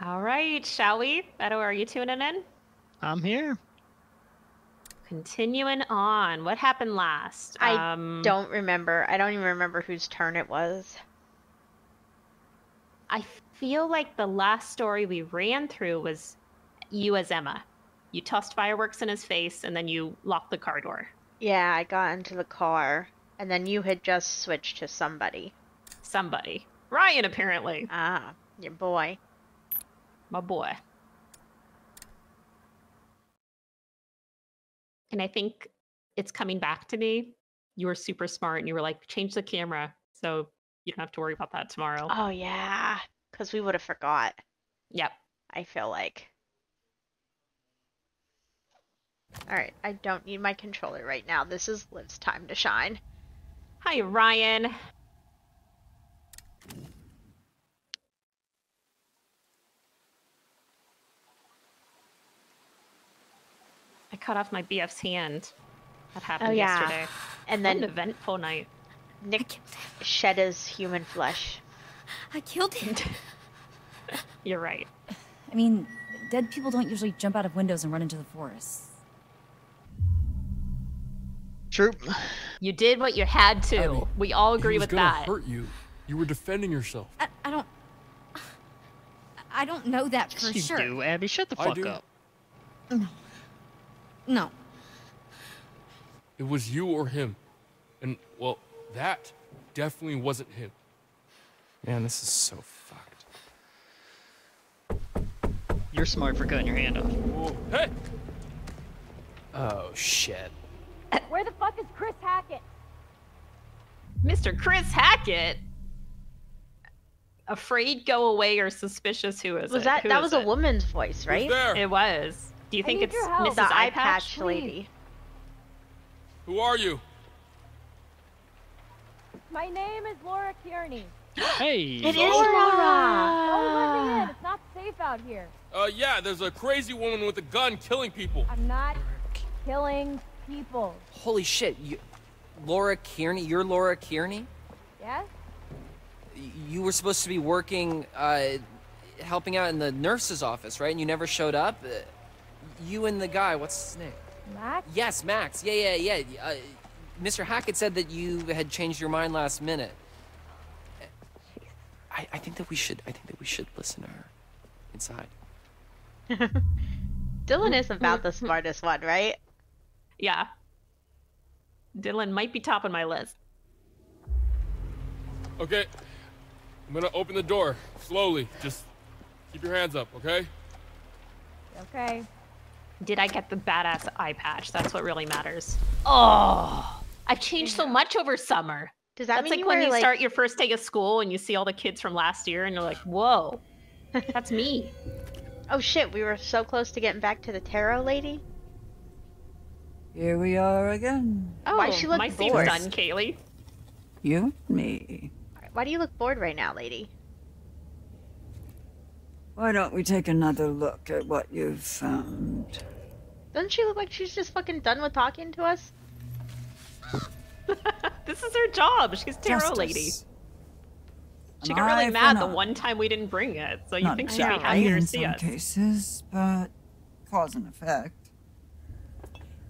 All right, shall we? Beto, are you tuning in? I'm here. Continuing on. What happened last? I um, Don't remember. I don't even remember whose turn it was. I feel like the last story we ran through was you as Emma. You tossed fireworks in his face and then you locked the car door. Yeah, I got into the car, and then you had just switched to somebody. Somebody. Ryan, apparently. Ah, your boy. My boy. And I think it's coming back to me. You were super smart and you were like, change the camera so you don't have to worry about that tomorrow. Oh yeah, because we would have forgot. Yep. I feel like. All right, I don't need my controller right now. This is Liv's time to shine. Hi, Ryan. Cut off my BF's hand. That happened Oh, yeah. yesterday. And What an then eventful night. Nick shed his human flesh. I killed him. You're right. I mean, dead people don't usually jump out of windows and run into the forest. True. You did what you had to. Abby, we all agree with that. hurt you. You were defending yourself. I, I don't. I don't know that for Yes, you sure. do, Abby. Shut the fuck up. No. It was you or him. And, well, that definitely wasn't him. Man, this is so fucked. You're smart for cutting your hand off. Whoa. Hey! Oh shit. Where the fuck is Chris Hackett? Mr. Chris Hackett. Afraid, go away, or suspicious? Who is Was it? that Who that is was a woman's voice, right? It was. Do you I think it's. Mrs. The eye Eyepatch? patch please. lady. Who are you? My name is Laura Kearney. Hey. It is Laura. Oh, let me in. It's not safe out here. Uh, yeah, there's a crazy woman with a gun killing people. I'm not killing people. Holy shit, you Laura Kearney, you're Laura Kearney? Yes? You were supposed to be working uh helping out in the nurse's office, right? And you never showed up? You and the guy, what's his name? Max? Yes, Max. Yeah, yeah, yeah. Uh, Mr. Hackett said that you had changed your mind last minute. I, I think that we should I think that we should listen to her inside. Dylan is about the smartest one, right? Yeah. Dylan might be top on my list. Okay, I'm gonna open the door slowly. Just keep your hands up, okay? Okay. Did I get the badass eye patch? That's what really matters. Oh, I've changed so much over summer. Does that That's mean like you when were you like? start your first day of school and you see all the kids from last year and you're like, whoa, that's me. Oh shit, we were so close to getting back to the tarot lady. Here we are again. Oh, Why she look my scene's bored? done, Kaylee. You, me. Why do you look bored right now, lady? Why don't we take another look at what you've found? Doesn't she look like she's just fucking done with talking to us? This is her job. She's tarot lady. She got really mad the one time we didn't bring it. So you Not think she'd be exactly happy to in see some us. cases, but cause and effect.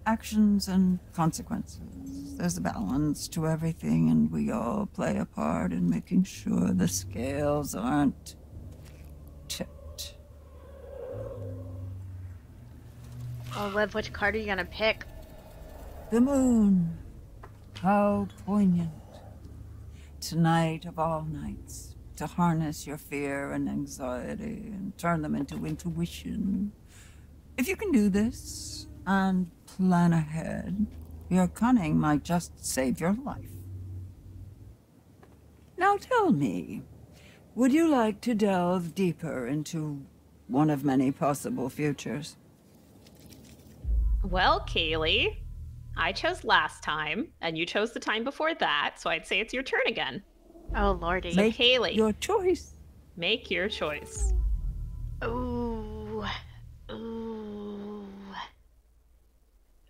Actions and consequences. There's a balance to everything, and we all play a part in making sure the scales aren't tipped. Oh, Liv, which card are you gonna pick? The moon. How poignant. Tonight of all nights, to harness your fear and anxiety and turn them into intuition. If you can do this and plan ahead, your cunning might just save your life. Now tell me, would you like to delve deeper into one of many possible futures? Well, Kaylee, I chose last time, and you chose the time before that, so I'd say it's your turn again. Oh, lordy. So, Make Kaylee, your choice. make your choice. Ooh. Ooh.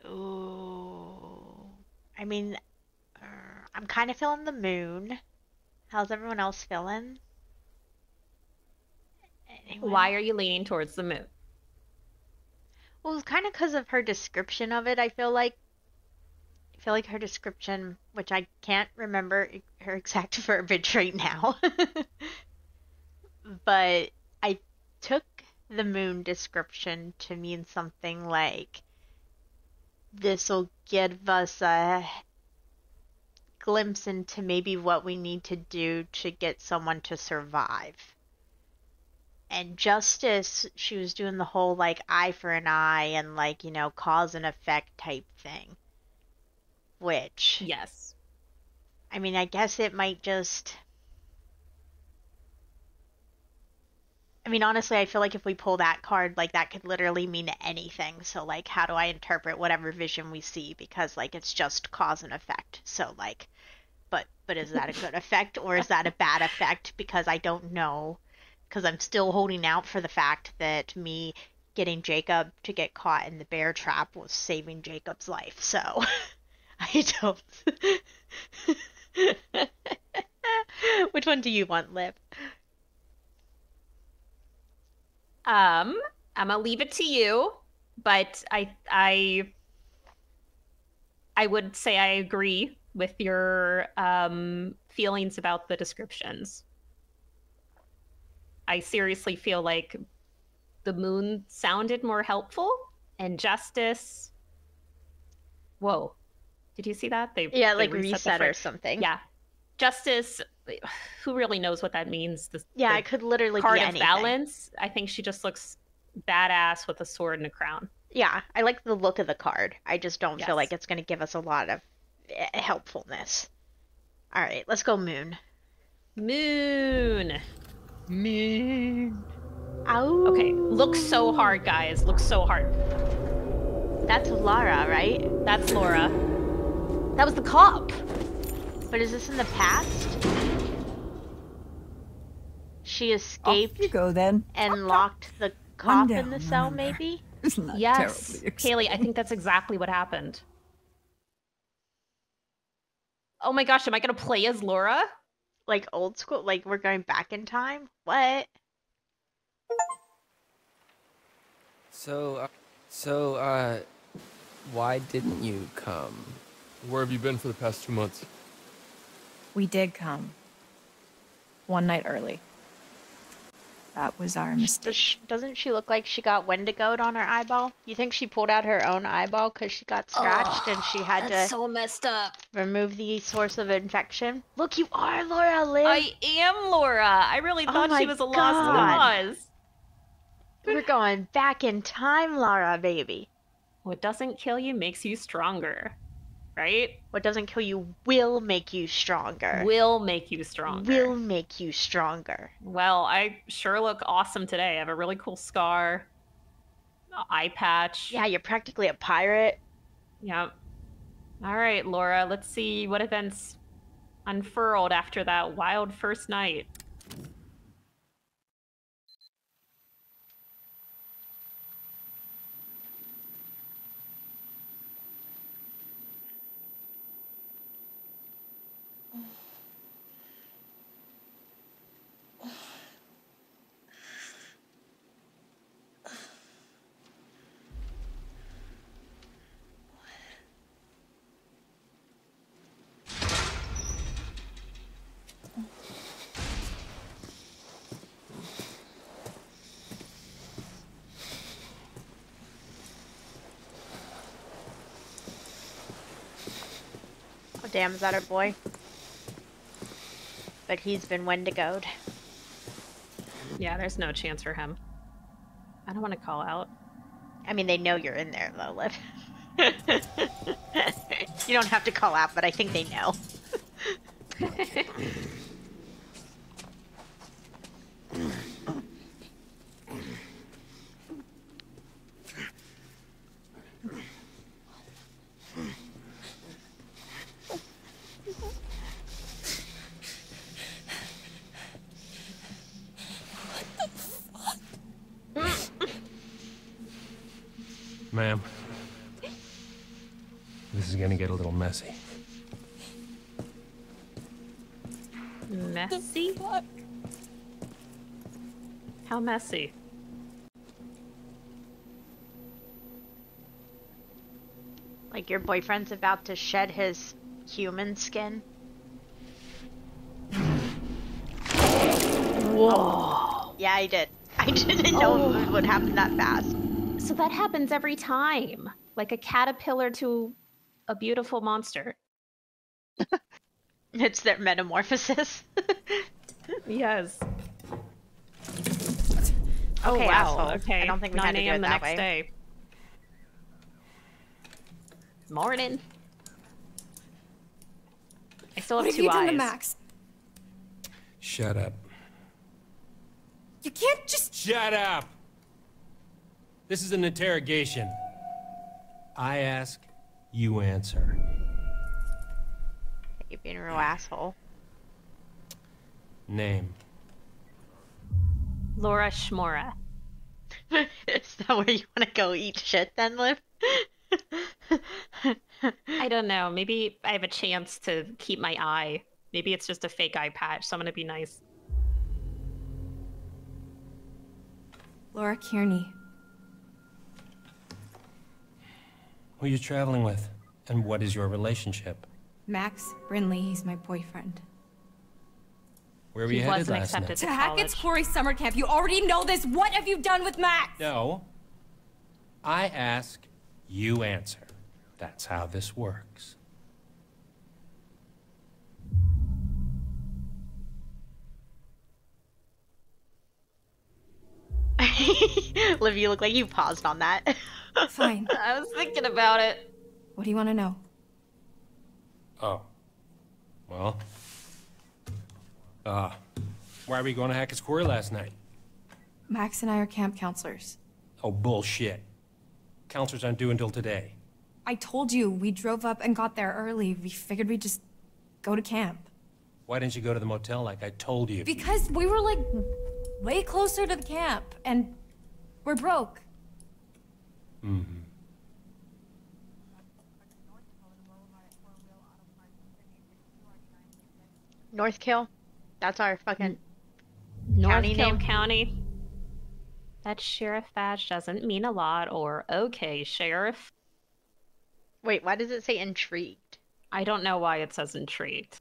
Ooh. I mean, uh, I'm kind of feeling the moon. How's everyone else feeling? anyway. Why are you leaning towards the moon? Well, kind of because of her description of it. I feel like, I feel like her description, which I can't remember her exact verbiage right now, but I took the moon description to mean something like, "This will give us a glimpse into maybe what we need to do to get someone to survive." And justice she was doing the whole like eye for an eye and like you know cause and effect type thing. Which Yes. i mean i guess it might just i mean honestly i feel like if we pull that card like that could literally mean anything. So like how do i interpret whatever vision we see? Because like it's just cause and effect. So like but but is that a good effect or is that a bad effect? Because i don't know because I'm still holding out for the fact that me getting Jacob to get caught in the bear trap was saving Jacob's life. So I don't. Which one do you want, Liv? Um, I'm gonna leave it to you, but I I I would say I agree with your um feelings about the descriptions. I seriously feel like the moon sounded more helpful and justice. Whoa. Did you see that? They Yeah, they like the reset or something. Yeah. Justice who really knows what that means? The, Yeah, the it could literally card be of balance. I think she just looks badass with a sword and a crown. Yeah, I like the look of the card. I just don't Yes. feel like it's going to give us a lot of eh, helpfulness. All right, let's go moon. Moon. Moon. Ow. Okay, look so hard, guys. Look so hard. That's Lara, right? That's Laura. That was the cop. But is this in the past? She Off escaped you go then. and locked the cop in the cell, one maybe? Isn't that Yes, Kaylee. I think that's exactly what happened. Oh my gosh, am I gonna play as Laura? Like old school? Like we're going back in time? What? So, uh, so, uh, why didn't you come? Where have you been for the past two months? We did come. One night early. That was our Does mistake. doesn't she look like she got Wendigoed on her eyeball? You think she pulled out her own eyeball because she got scratched and she had to so messed up. remove the source of infection? Look, you are Laura Liv. I am Laura. I really Oh thought my she was a lost cause. We're going back in time, Laura, baby. What doesn't kill you makes you stronger, right? What doesn't kill you will make you stronger. Will make you stronger. Will make you stronger. Well, I sure look awesome today. I have a really cool scar, eye patch. Yeah, you're practically a pirate. Yep. All right, Laura, let's see what events unfurled after that wild first night. That our boy? But he's been Wendigoed. Yeah, there's no chance for him. I don't want to call out. I mean, they know you're in there, though, Liv. you don't have to call out, but I think they know. Messy? Like your boyfriend's about to shed his human skin. Whoa. Oh. Yeah, I did. I didn't know oh. it would happen that fast. So that happens every time. Like a caterpillar to a beautiful monster. It's their metamorphosis. Yes. Oh, okay, oh wow. asshole. Okay. I don't think we 9 had to do a.m. it the that next way. day. Morning. I still have What have two you done eyes. to Max? Shut up. You can't just. Shut up! This is an interrogation. I ask, you answer. You're being a real asshole. Name. Laura Schmora. Is that where you want to go eat shit then, Liv? I don't know. Maybe I have a chance to keep my eye. Maybe it's just a fake eye patch, so I'm gonna be nice. Laura Kearney. Who are you traveling with? And what is your relationship? Max Brinley, he's my boyfriend. Where were He you headed wasn't last accepted night? To to Hackett's college. Quarry summer camp. You already know this. What have you done with Max? No. I ask, you answer. That's how this works. Liv, you look like you paused on that. Fine. I was thinking about it. What do you want to know? Oh. Well. Uh, why are we going to Hackett's Quarry last night? Max and I are camp counselors. Oh, bullshit. Counselors aren't due until today. I told you we drove up and got there early. We figured we'd just go to camp. Why didn't you go to the motel like I told you? Because we were like way closer to the camp and we're broke. Mm-hmm. Northkill? That's our fucking North county Kill name? County. That sheriff badge doesn't mean a lot, or okay, sheriff. Wait, why does it say intrigued? I don't know why it says intrigued.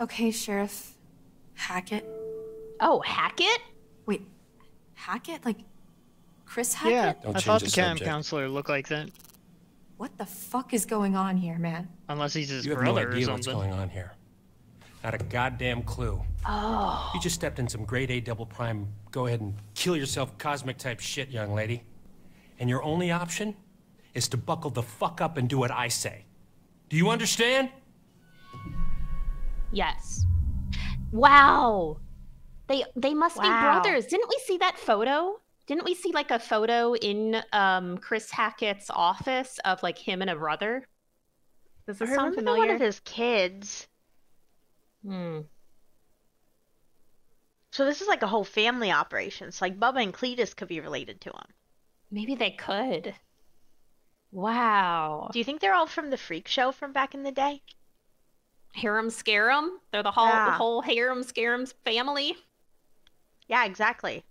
Okay, Sheriff Hackett. Oh, Hackett? Wait, Hackett? Like Chris Hackett? Yeah, Don't I thought the the camp counselor looked like that. What the fuck is going on here, man? Unless he's his You have no brother or idea what's going on here. Not a goddamn clue. Oh. You just stepped in some grade A double prime, go ahead and kill yourself cosmic type shit, young lady. And your only option is to buckle the fuck up and do what I say. Do you understand? Yes. Wow. They they must Wow. be brothers. Didn't we see that photo? Didn't we see like a photo in um Chris Hackett's office of like him and a brother? Does I this sound remember one familiar? of his kids. Hmm. So this is like a whole family operation. So like Bubba and Cletus could be related to him. Maybe they could. Wow. Do you think they're all from the freak show from back in the day? Harem Scarum? They're the whole Yeah. the whole Harem Scarum family. Yeah, exactly.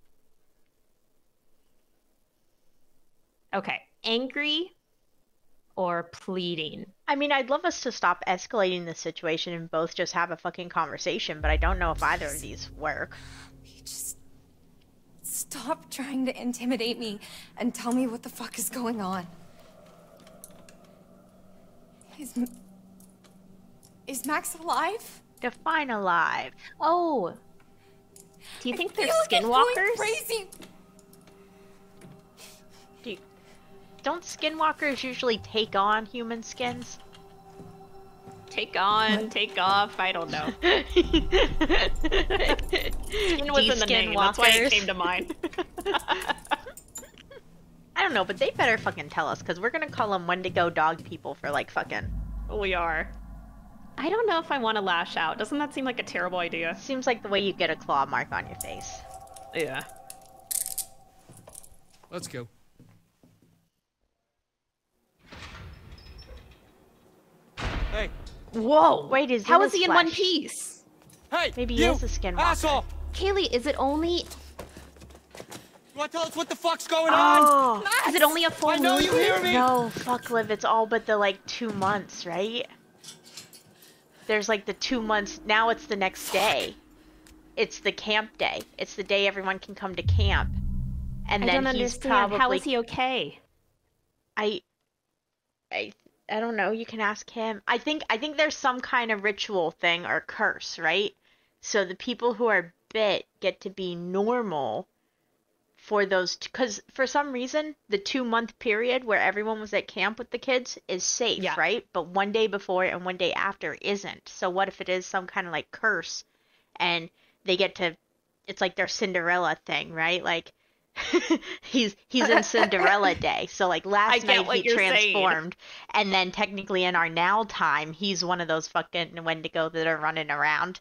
Okay. Angry or pleading? I mean, I'd love us to stop escalating the situation and both just have a fucking conversation, but I don't know if either of these work. You just stop trying to intimidate me and tell me what the fuck is going on. Is is Max alive? Define alive. Oh. Do you think they're feel like going skinwalkers? Crazy. Don't skinwalkers usually take on human skins? Take on, take off, I don't know. Skin was in the name, that's why it came to mind. I don't know, but they better fucking tell us because we're gonna call them Wendigo dog people for like fucking. we are. I don't know if I want to lash out. Doesn't that seem like a terrible idea? Seems like the way you get a claw mark on your face. Yeah. Let's go. Hey, Whoa. Wait, is How it is his he in one piece? Hey, Maybe he is a skinwalker. asshole! Kaylee, is it only You want to tell us what the fuck's going Oh. on? is it only a full I know moon? you hear me. No, fuck, Liv. It's all but the like two months, right? There's like the two months. Now it's the next day. It's the camp day. It's the day everyone can come to camp. And I then don't he's understand. probably. How is he okay? I. I. I don't know. You can ask him. I think. I think there's some kind of ritual thing or curse, right? So the people who are bit get to be normal for those because for some reason the two month period where everyone was at camp with the kids is safe Yeah. right but one day before and one day after isn't so what if it is some kind of like curse and they get to it's like their cinderella thing right like he's he's in cinderella day so like last night he you're saying. transformed and then technically in our now time he's one of those fucking wendigo that are running around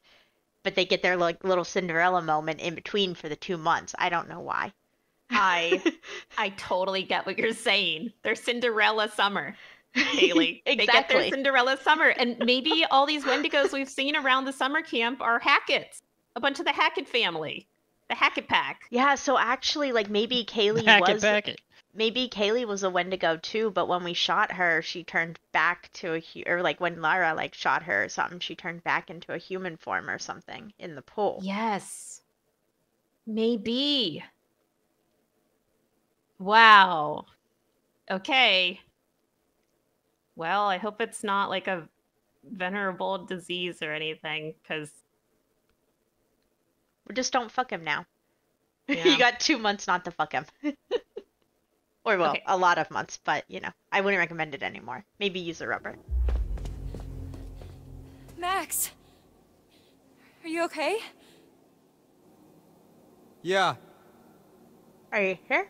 but they get their like little cinderella moment in between for the two months i don't know why I I totally get what you're saying. They're Cinderella summer. Haley. exactly. They get their Cinderella summer. And maybe all these Wendigos we've seen around the summer camp are Hackett's. A bunch of the Hackett family. The Hackett pack. Yeah, so actually, like maybe Kaylee Packet, was packet. maybe Kaylee was a Wendigo too, but when we shot her, she turned back to a hu- or like when Lara like shot her or something, she turned back into a human form or something in the pool. Yes. Maybe. Wow. Okay. Well, I hope it's not like a venerable disease or anything, because We just don't fuck him now. Yeah. you got two months not to fuck him. or well, Okay. a lot of months, but you know, I wouldn't recommend it anymore. Maybe use a rubber. Max, are you okay? Yeah. Are you here?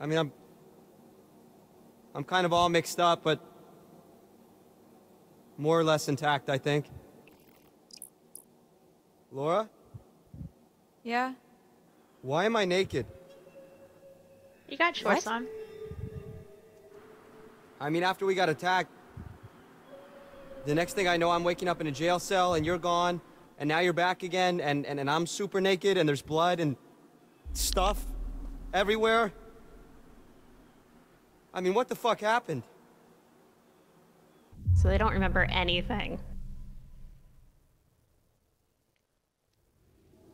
I mean, I'm. I'm kind of all mixed up, but more or less intact, I think. Laura, Yeah. why am I naked? You got shorts What? on. I mean, after we got attacked, the next thing I know, I'm waking up in a jail cell, and you're gone, and now you're back again, and, and, and I'm super naked, and there's blood and stuff everywhere. I mean, what the fuck happened? so they don't remember anything.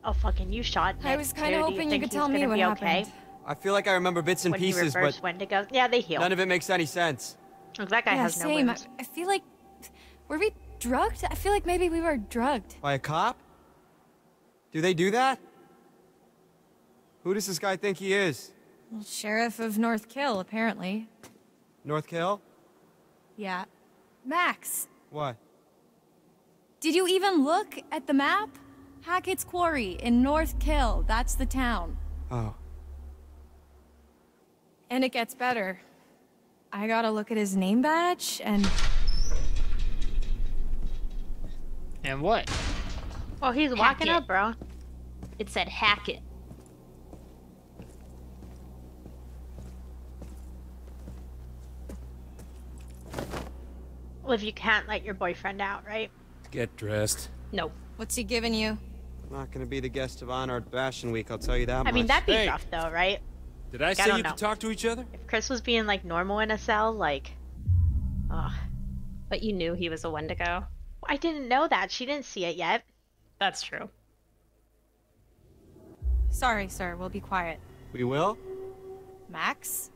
Oh fucking you shot. I was kind of hoping you think could tell me gonna what be happened. okay? I feel like I remember bits and when pieces, he reversed but Wendigo. Yeah, they heal. none of it makes any sense. Look, that guy yeah, has no same. I, limbs. I feel like were we drugged? I feel like maybe we were drugged. By a cop? Do they do that? Who does this guy think he is? Well, sheriff of North Kill, apparently. North Kill? Yeah. Max, What? did you even look at the map? Hackett's Quarry in North Kill. That's the town. Oh. And it gets better. I gotta look at his name badge and And what? Well, he's walking Hackett. up, bro. It said Hackett. Well, if you can't let your boyfriend out, right? Get dressed. Nope. what's he giving you? Not gonna be the guest of honor at Fashion Week, I'll tell you that I mean, that'd be Hey. rough, though, right? Did I I say don't you know. could talk to each other? If Chris was being like normal in a cell, like, oh, But you knew he was a Wendigo. I didn't know that. She didn't see it yet. That's true. Sorry, sir. We'll be quiet. We will? Max?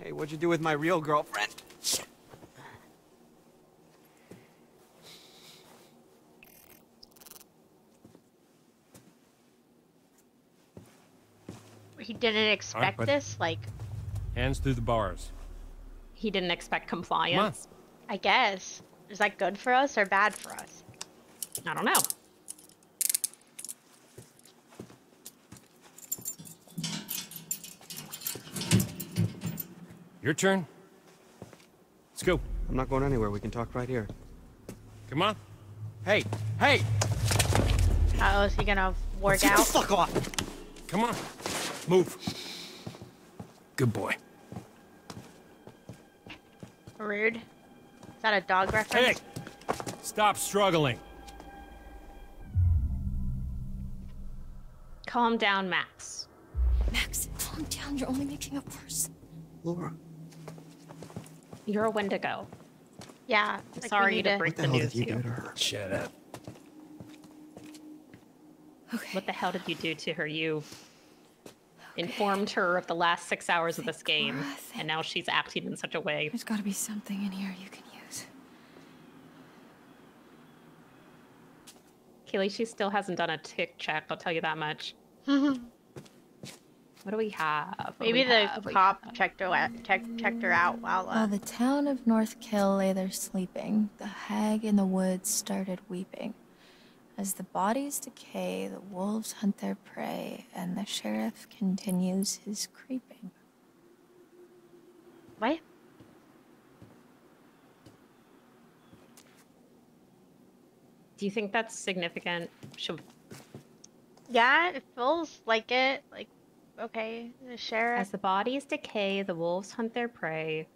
Hey, what'd you do with my real girlfriend? He didn't expect bud. this. Like, Hands through the bars. He didn't expect compliance. I guess. Is that good for us or bad for us? I don't know. Your turn. Let's go. I'm not going anywhere, we can talk right here. Come on. Hey, hey! Uh oh, is he gonna work Get the out? fuck off! Come on. Move. Good boy. Rude. Is that a dog reference? Hey! Stop struggling. Calm down, Max. Max, calm down. You're only making it worse. Laura, You're a Wendigo. Yeah. I'm like, we sorry need to to- break what the the hell news did you to do you. to her? Shut up. Okay. What the hell did you do to her? You informed her of the last six hours of this game, and now she's acting in such a way. There's got to be something in here you can use. Kaylee, she still hasn't done a tick check, I'll tell you that much. what do we have? What Maybe we the have? Cop checked her out, check, checked her out while. Uh, While the town of North Kill lay there sleeping, the hag in the woods started weeping. As the bodies decay, the wolves hunt their prey, and the sheriff continues his creeping. what? Do you think that's significant? Should Yeah, it feels like it. Like, okay, the sheriff. As the bodies decay, the wolves hunt their prey,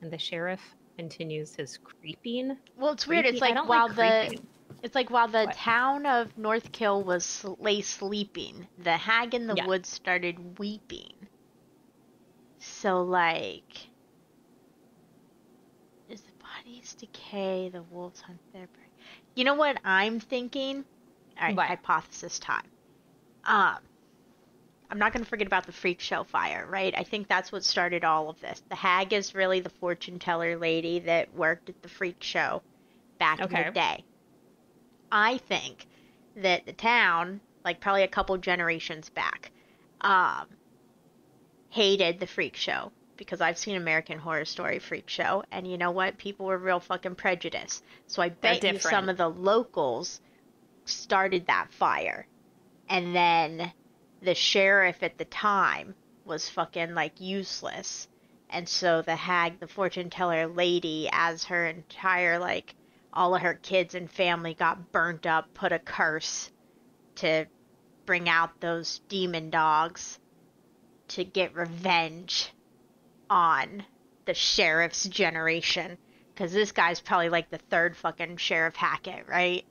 and the sheriff continues his creeping. Well, it's weird. It's like while like the creeping. It's like while the What? town of North Kill was lay sleeping, the hag in the Yeah. woods started weeping. So like, as the bodies decay, the wolves hunt their prey. You know what I'm thinking? All right, What? hypothesis time. Um, I'm not going to forget about the freak show fire, right? I think that's what started all of this. The hag is really the fortune teller lady that worked at the freak show back in Okay. the day. I think that the town, like probably a couple generations back, um, hated the freak show because I've seen American Horror Story freak show, and you know what? People were real fucking prejudiced. So I bet you some of the locals started that fire, and then the sheriff at the time was fucking like useless. And so the hag, the fortune teller lady, as her entire like all of her kids and family got burnt up, put a curse to bring out those demon dogs to get revenge on the sheriff's generation. Because this guy's probably like the third fucking Sheriff Hackett, right?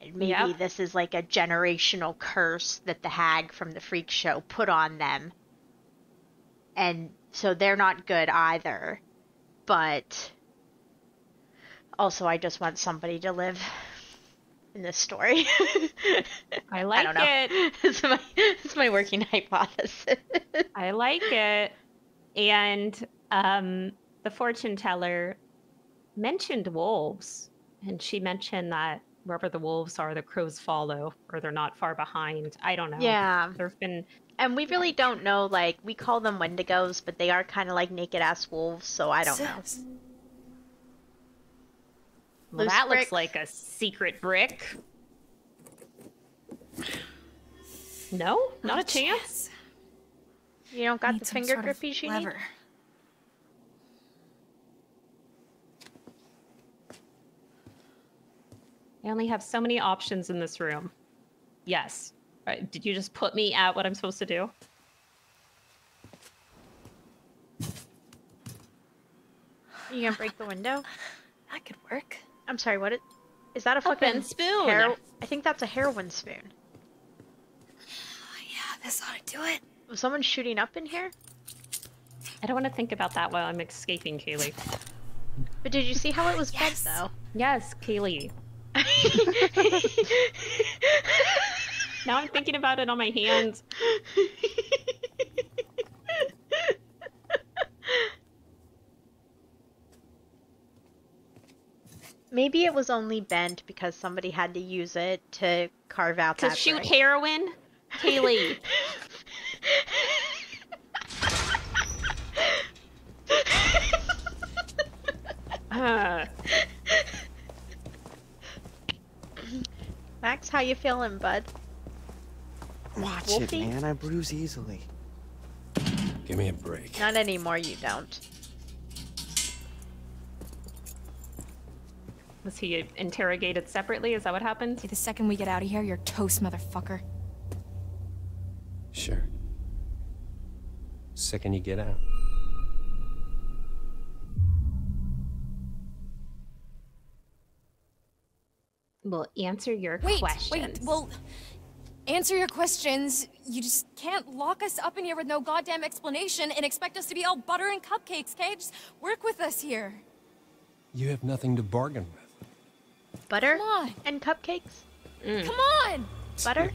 And maybe Yep. this is like a generational curse that the hag from the freak show put on them. And so they're not good either. But also, I just want somebody to live in this story. I like know. it. it's, my, it's my working hypothesis. I like it. And um, the fortune teller mentioned wolves, and she mentioned that wherever the wolves are, the crows follow, or they're not far behind. I don't know. Yeah. There've been And we really don't know, like, we call them wendigos, but they are kind of like naked ass wolves, so I don't know. Well, that brick. looks like a secret brick. No, not a chance. You don't got Need the finger sort of grippies you need? lever. I only have so many options in this room. Yes. Uh, Did you just put me at what I'm supposed to do? You gonna break the window? That could work. I'm sorry, what? It, is that a fucking spoon. hero- I think that's a heroin spoon. Oh, yeah, this ought to do it. Was someone shooting up in here? I don't want to think about that while I'm escaping, Kaylee. But did you see how it was Yes. fed, though? Yes, Kaylee. Now I'm thinking about it on my hands. Maybe it was only bent because somebody had to use it to carve out To that shoot brick. heroin? Kaylee. Uh, Max, how you feeling, bud? Watch Wolfie? it, man. I bruise easily. Give me a break. Not anymore, you don't. Was he interrogated separately? Is that what happened? The second we get out of here, you're toast, motherfucker. Sure. Second you get out. We'll answer your Wait, questions. wait, well, answer your questions. You just can't lock us up in here with no goddamn explanation and expect us to be all butter and cupcakes, okay? Just work with us here. You have nothing to bargain with. Butter and cupcakes. Mm. Come on! Butter.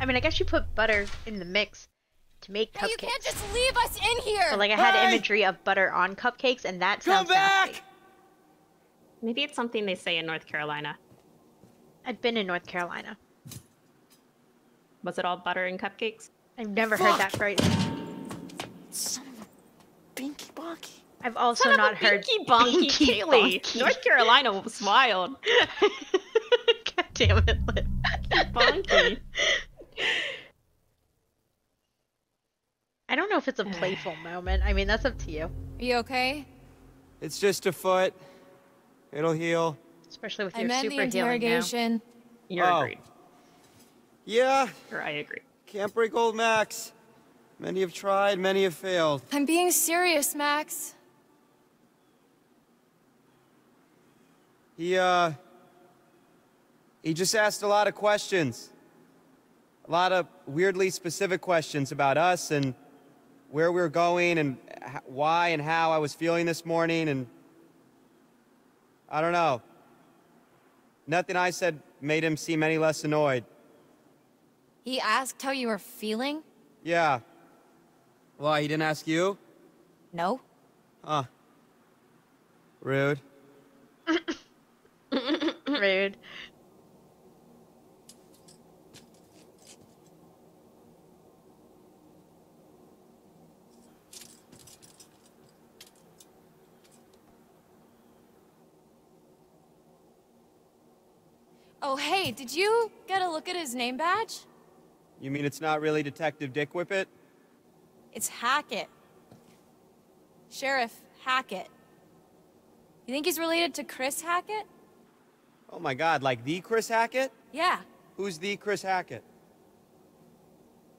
I mean, I guess you put butter in the mix to make Hey, cupcakes. you can't just leave us in here! But like I had Hey! imagery of butter on cupcakes, and that Come sounds nasty. back! Maybe it's something they say in North Carolina. I've been in North Carolina. Was it all butter and cupcakes? I've never heard that phrase. Son of a binky bonky. I've also Son of not a heard binky bonky binky Kaylee. bonky. North Carolina was wild. God damn it, Liv. Bonky. I don't know if it's a playful moment. I mean, that's up to you. Are you okay? It's just a foot. It'll heal. Especially with I your meant super the healing now. interrogation. You're Oh. agreed. Yeah, Or I agree. can't break old Max. Many have tried, many have failed. I'm being serious, Max. He, uh. He just asked a lot of questions. A lot of weirdly specific questions about us and where we were going and why and how I was feeling this morning and. I don't know. Nothing I said made him seem any less annoyed. He asked how you were feeling? Yeah. Why, he didn't ask you? No. Huh. Rude. Rude. Oh, hey, did you get a look at his name badge? You mean it's not really Detective Dick Whippet? It's Hackett. Sheriff Hackett. You think he's related to Chris Hackett? Oh my god, like the Chris Hackett? Yeah. Who's the Chris Hackett?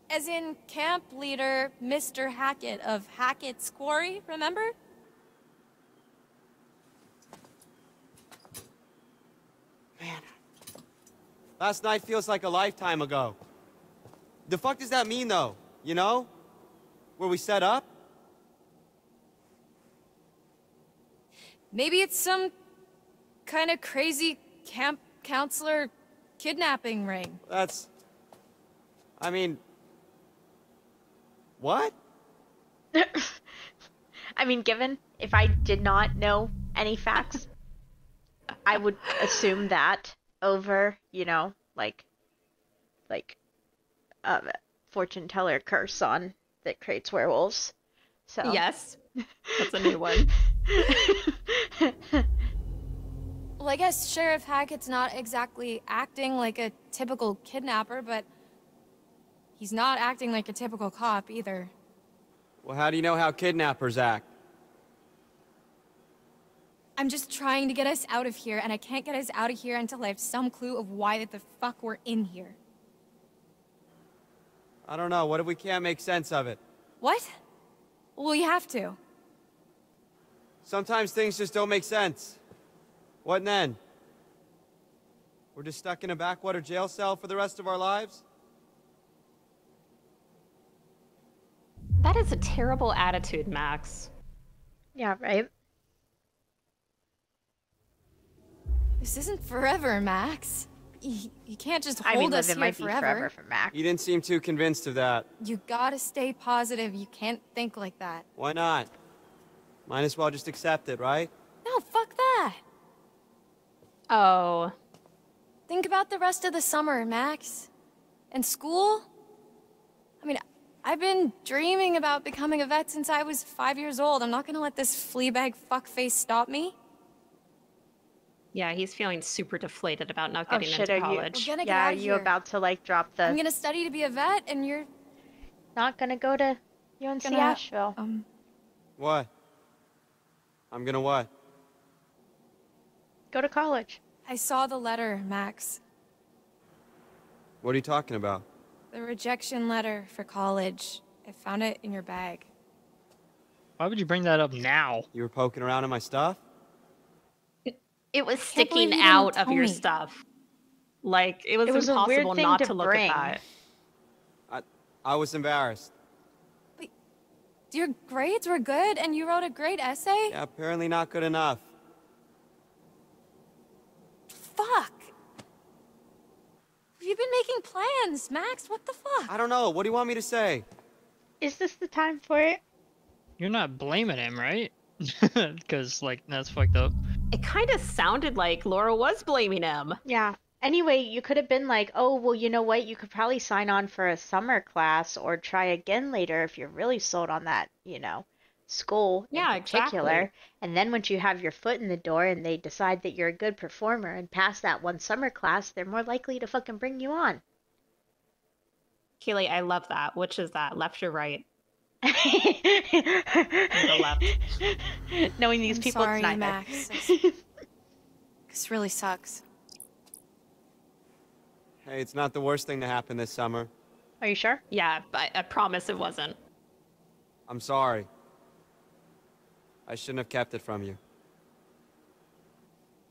As in camp leader Mr. Hackett of Hackett's Quarry, remember? Man. Last night feels like a lifetime ago. The fuck does that mean though? You know? Where we set up? Maybe it's some kind of crazy camp counselor kidnapping ring. That's. I mean. What? I mean, given if I did not know any facts, I would assume that over, you know, like, like, uh, fortune teller curse on that creates werewolves. So Yes. That's a new one. Well, I guess Sheriff Hackett's not exactly acting like a typical kidnapper, but he's not acting like a typical cop either. Well, how do you know how kidnappers act? I'm just trying to get us out of here, and I can't get us out of here until I have some clue of why the fuck we're in here. I don't know. What if we can't make sense of it? What? Well, we have to. Sometimes things just don't make sense. What then? We're just stuck in a backwater jail cell for the rest of our lives? That is a terrible attitude, Max. Yeah, right. This isn't forever, Max. You, you can't just I hold mean, us Liv, it here might be forever. forever for Mac. You didn't seem too convinced of that. You gotta stay positive. You can't think like that. Why not? Might as well just accept it, right? No, fuck that. Oh. Think about the rest of the summer, Max. And school? I mean, I've been dreaming about becoming a vet since I was five years old. I'm not gonna let this fleabag fuckface stop me. Yeah, he's feeling super deflated about not Oh getting shit, into are you? college. We're gonna get yeah, out are of you here. about to like drop the? I'm gonna study to be a vet, and you're not gonna go to UNC gonna Asheville. um. What? I'm gonna what? Go to college. I saw the letter, Max. What are you talking about? The rejection letter for college. I found it in your bag. Why would you bring that up now? You were poking around in my stuff? It was sticking out of your me. stuff. Like it was, It was a weird impossible thing not to to, look bring. at that. I was embarrassed. Your grades were good and you wrote a great essay? Yeah, apparently not good enough. Fuck. Have You've been making plans, Max. What the fuck? I don't know. What do you want me to say? Is this the time for it? You're not blaming him, right? Because, like, that's fucked up. It kind of sounded like Laura was blaming him. Yeah. Anyway, you could have been like, oh, well, you know what? You could probably sign on for a summer class or try again later if you're really sold on that, you know, school Yeah, in particular. exactly. And then once you have your foot in the door and they decide that you're a good performer and pass that one summer class, they're more likely to fucking bring you on. Kaylee, I love that. Which is that? Left or right? the left. Knowing these I'm people, sorry, it's neither. Max. This really sucks. Hey, it's not the worst thing to happen this summer. Are you sure? Yeah, but I promise it wasn't. I'm sorry. I shouldn't have kept it from you.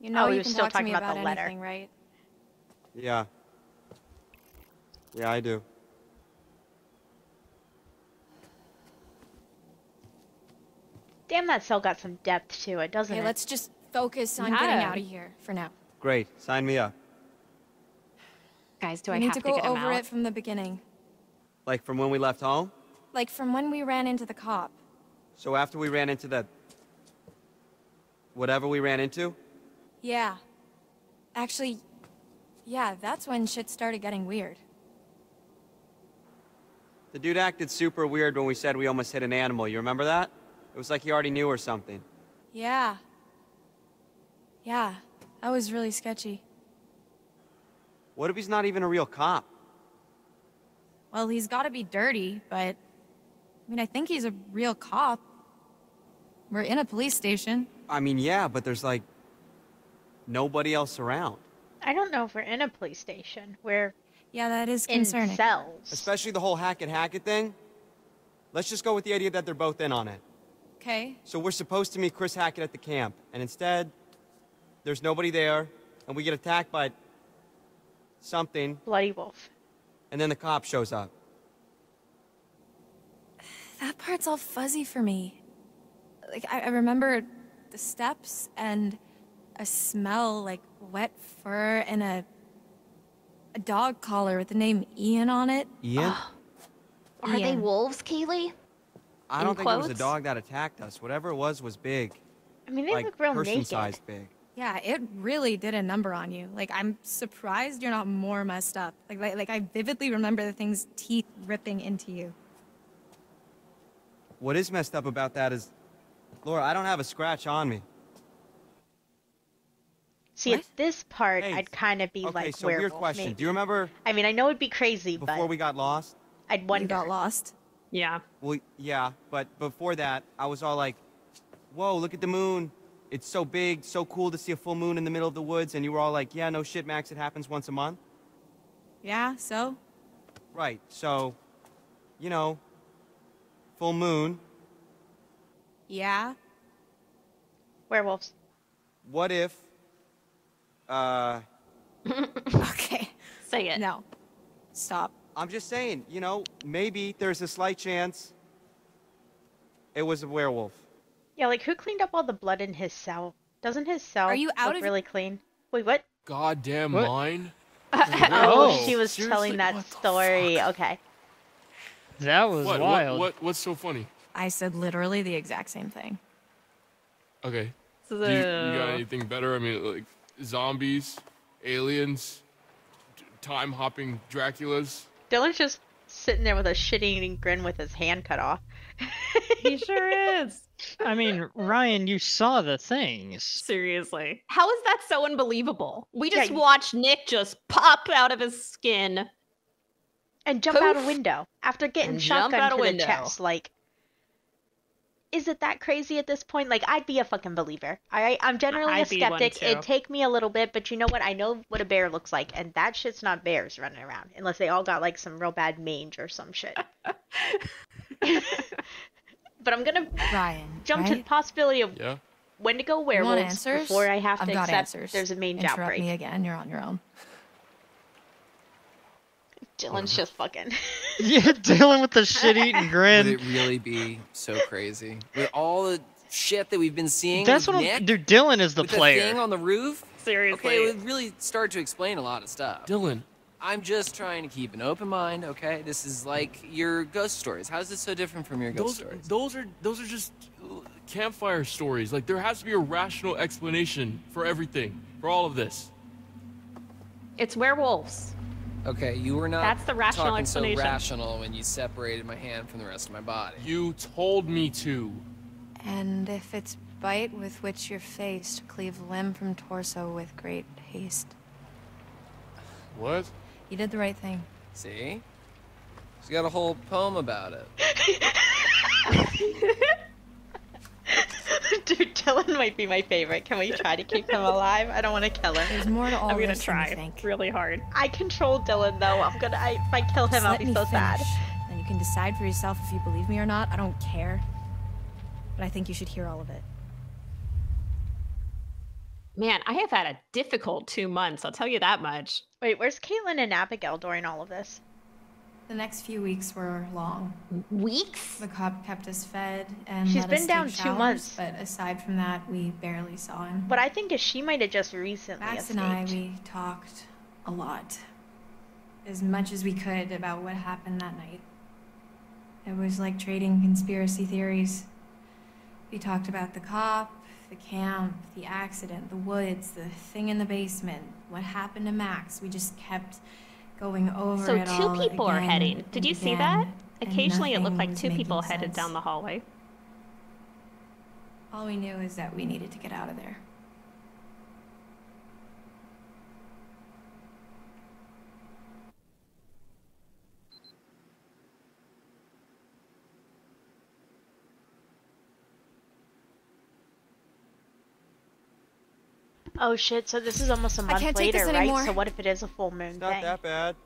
You oh, know Oh, you was can still talk to talking me about the about letter. anything, right? Yeah. Yeah, I do. Damn, that cell got some depth to it, doesn't Okay, it? let's just focus on getting out of here for now. Great. Sign me up. Guys, do we I need have to to, go get over out? it from the beginning. Like from when we left home? Like from when we ran into the cop. So after we ran into that. Whatever we ran into? Yeah. Actually, yeah, that's when shit started getting weird. The dude acted super weird when we said we almost hit an animal. You remember that? It was like he already knew or something. Yeah. Yeah, that was really sketchy. What if he's not even a real cop? Well, he's gotta be dirty, but. I mean, I think he's a real cop. We're in a police station. I mean, yeah, but there's like nobody else around. I don't know if we're in a police station. We're Yeah, that is concerning. in concerning. cells. Especially the whole Hackett Hackett thing. Let's just go with the idea that they're both in on it. Okay. So we're supposed to meet Chris Hackett at the camp, and instead, there's nobody there, and we get attacked by something, Bloody Wolf. and then the cop shows up. That part's all fuzzy for me. Like, I, I remember the steps and a smell like wet fur and a a dog collar with the name Ian on it. Ian? Are they wolves, Kaylee? I in don't think it was a dog that attacked us. Whatever it was was big, I mean, they like look real naked. person-sized big. Yeah, it really did a number on you. Like, I'm surprised you're not more messed up. Like, like, like I vividly remember the thing's teeth ripping into you. What is messed up about that is, Laura, I don't have a scratch on me. See, What? at this part, Hey, I'd kind of be Okay, like so werewolf. weird question. maybe. Do you remember I mean, I know it'd be crazy, before but we got lost? I'd You wonder. got lost. Yeah. Well, yeah, but before that, I was all like, whoa, look at the moon. It's so big, so cool to see a full moon in the middle of the woods. And you were all like, yeah, no shit, Max, it happens once a month. Yeah, so? Right, so, you know, full moon. Yeah. Werewolves. What if, uh, Okay. Say it. No. Stop. I'm just saying, you know, maybe there's a slight chance it was a werewolf. Yeah, like who cleaned up all the blood in his cell? Doesn't his cell Are you out look of- really clean? Wait, what? Goddamn What? mine. Oh, she was seriously? telling that What the story. Okay. That was What, what? What? What's so funny? I said literally the exact same thing. Okay. So, Do you, you got anything better? I mean, like zombies, aliens, time hopping Draculas. Dylan's just sitting there with a shit-eating grin with his hand cut off. he sure is. I mean, Ryan, you saw the things. Seriously. How is that so unbelievable? We Yeah, just you- watched Nick just pop out of his skin. and jump out a window after getting And shotgun out a to the window. chest. Like, is it that crazy at this point? Like, I'd be a fucking believer. All right. I'm generally a I'd be one skeptic. It'd take me a little bit, but you know what? I know what a bear looks like, and that shit's not bears running around unless they all got like some real bad mange or some shit. but I'm gonna Ryan. jump to the possibility of Yeah. Wendigo You want werewolves answers? before I have I've to got accept answers. there's a mange Interrupt outbreak. me again. You're on your own. Dylan's just fucking. yeah, Dylan with the shit-eating grin. Would grin. it really be so crazy with all the shit that we've been seeing? That's what Nick, I'm. Dude, Dylan is the with player. The thing on the roof. Seriously. Okay, it would really start to explain a lot of stuff. Dylan, I'm just trying to keep an open mind. Okay, this is like your ghost stories. How's this so different from your ghost those stories? those are those are just campfire stories. Like there has to be a rational explanation for everything, for all of this. It's werewolves. Okay, you were not That's the rational talking explanation. so rational when you separated my hand from the rest of my body. You told me to. And if it's bite with which you're faced, cleave limb from torso with great haste. What? You did the right thing. See? She's got a whole poem about it. Dude, Dylan might be my favorite. Can we try to keep him alive? I don't want to kill him. There's more to all I'm gonna this try think. really hard. I control Dylan though. I'm gonna. I, if I kill him, Just I'll let be me so sad. finish. Then you can decide for yourself if you believe me or not. I don't care. But I think you should hear all of it. Man, I have had a difficult two months. I'll tell you that much. Wait, where's Kaitlyn and Abigail during all of this? The next few weeks were long. Weeks? The cop kept us fed and She's been down take two months. But aside from that, we barely saw him. But I think she might have just recently Max escaped. and I, we talked a lot. As much as we could about what happened that night. It was like trading conspiracy theories. We talked about the cop, the camp, the accident, the woods, the thing in the basement, what happened to Max. We just kept going over So two people are heading. Did you see that? Occasionally, it looked like two people headed down the hallway. All we knew is that we needed to get out of there. Oh shit! So this is almost a month can't take later, this right? So what if it is a full moon It's not thing? that bad.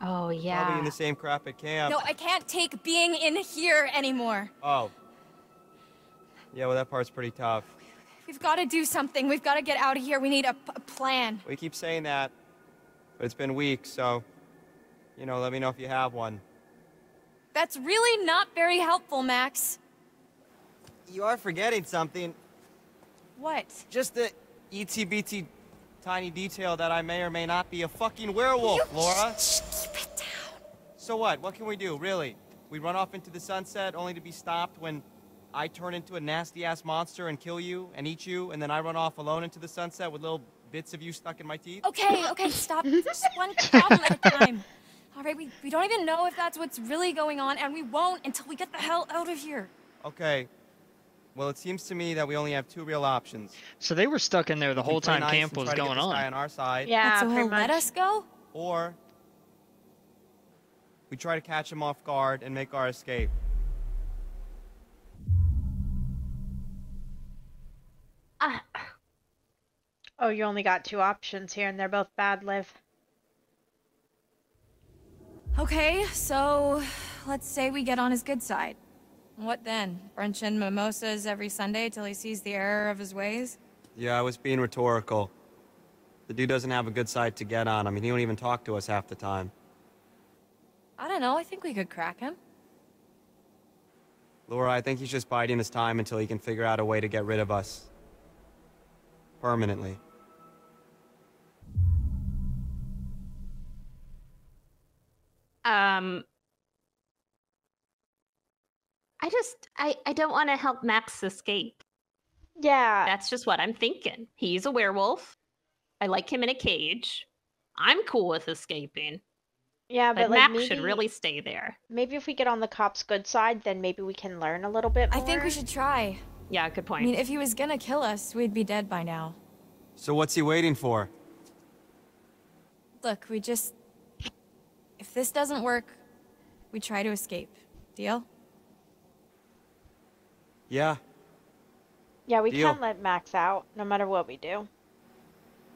Oh yeah. Probably yeah. in the same crap at camp. No, I can't take being in here anymore. Oh. Yeah, well, that part's pretty tough. We've got to do something. We've got to get out of here. We need a, a plan. We keep saying that, but it's been weeks, so, you know, let me know if you have one. That's really not very helpful, Max. You are forgetting something. What? Just the ETBT tiny detail that I may or may not be a fucking werewolf, Laura. Shh, Keep it down. So what? What can we do, really? We run off into the sunset only to be stopped when I turn into a nasty ass monster and kill you and eat you, and then I run off alone into the sunset with little bits of you stuck in my teeth? Okay, okay, stop. Just one problem at a time. All right, we, we don't even know if that's what's really going on, and we won't until we get the hell out of here. Okay. Well, it seems to me that we only have two real options. So they were stuck in there the We whole time nice camp was try to get going on. on our side, Yeah, so he'll much. let us go? or we try to catch him off guard and make our escape. Ah, Oh, you only got two options here, and they're both bad, Liv. Okay, so let's say we get on his good side. What then? Brunch and mimosas every Sunday till he sees the error of his ways? Yeah, I was being rhetorical. The dude doesn't have a good side to get on. I mean, he don't even talk to us half the time. I don't know, I think we could crack him. Laura, I think he's just biding his time until he can figure out a way to get rid of us. Permanently. um. I just I I don't want to help Max escape. Yeah. That's just what I'm thinking. He's a werewolf. I like him in a cage. I'm cool with escaping. yeah, But, but like Max maybe, should really stay there. maybe if we get on the cop's good side, then maybe we can learn a little bit I think we should try. Yeah, good point. I mean, if he was gonna kill us, we'd be dead by now. So what's he waiting for? Look, we just. If this doesn't work, we try to escape. Deal? Yeah. Yeah, we Deal. can't let Max out, no matter what we do.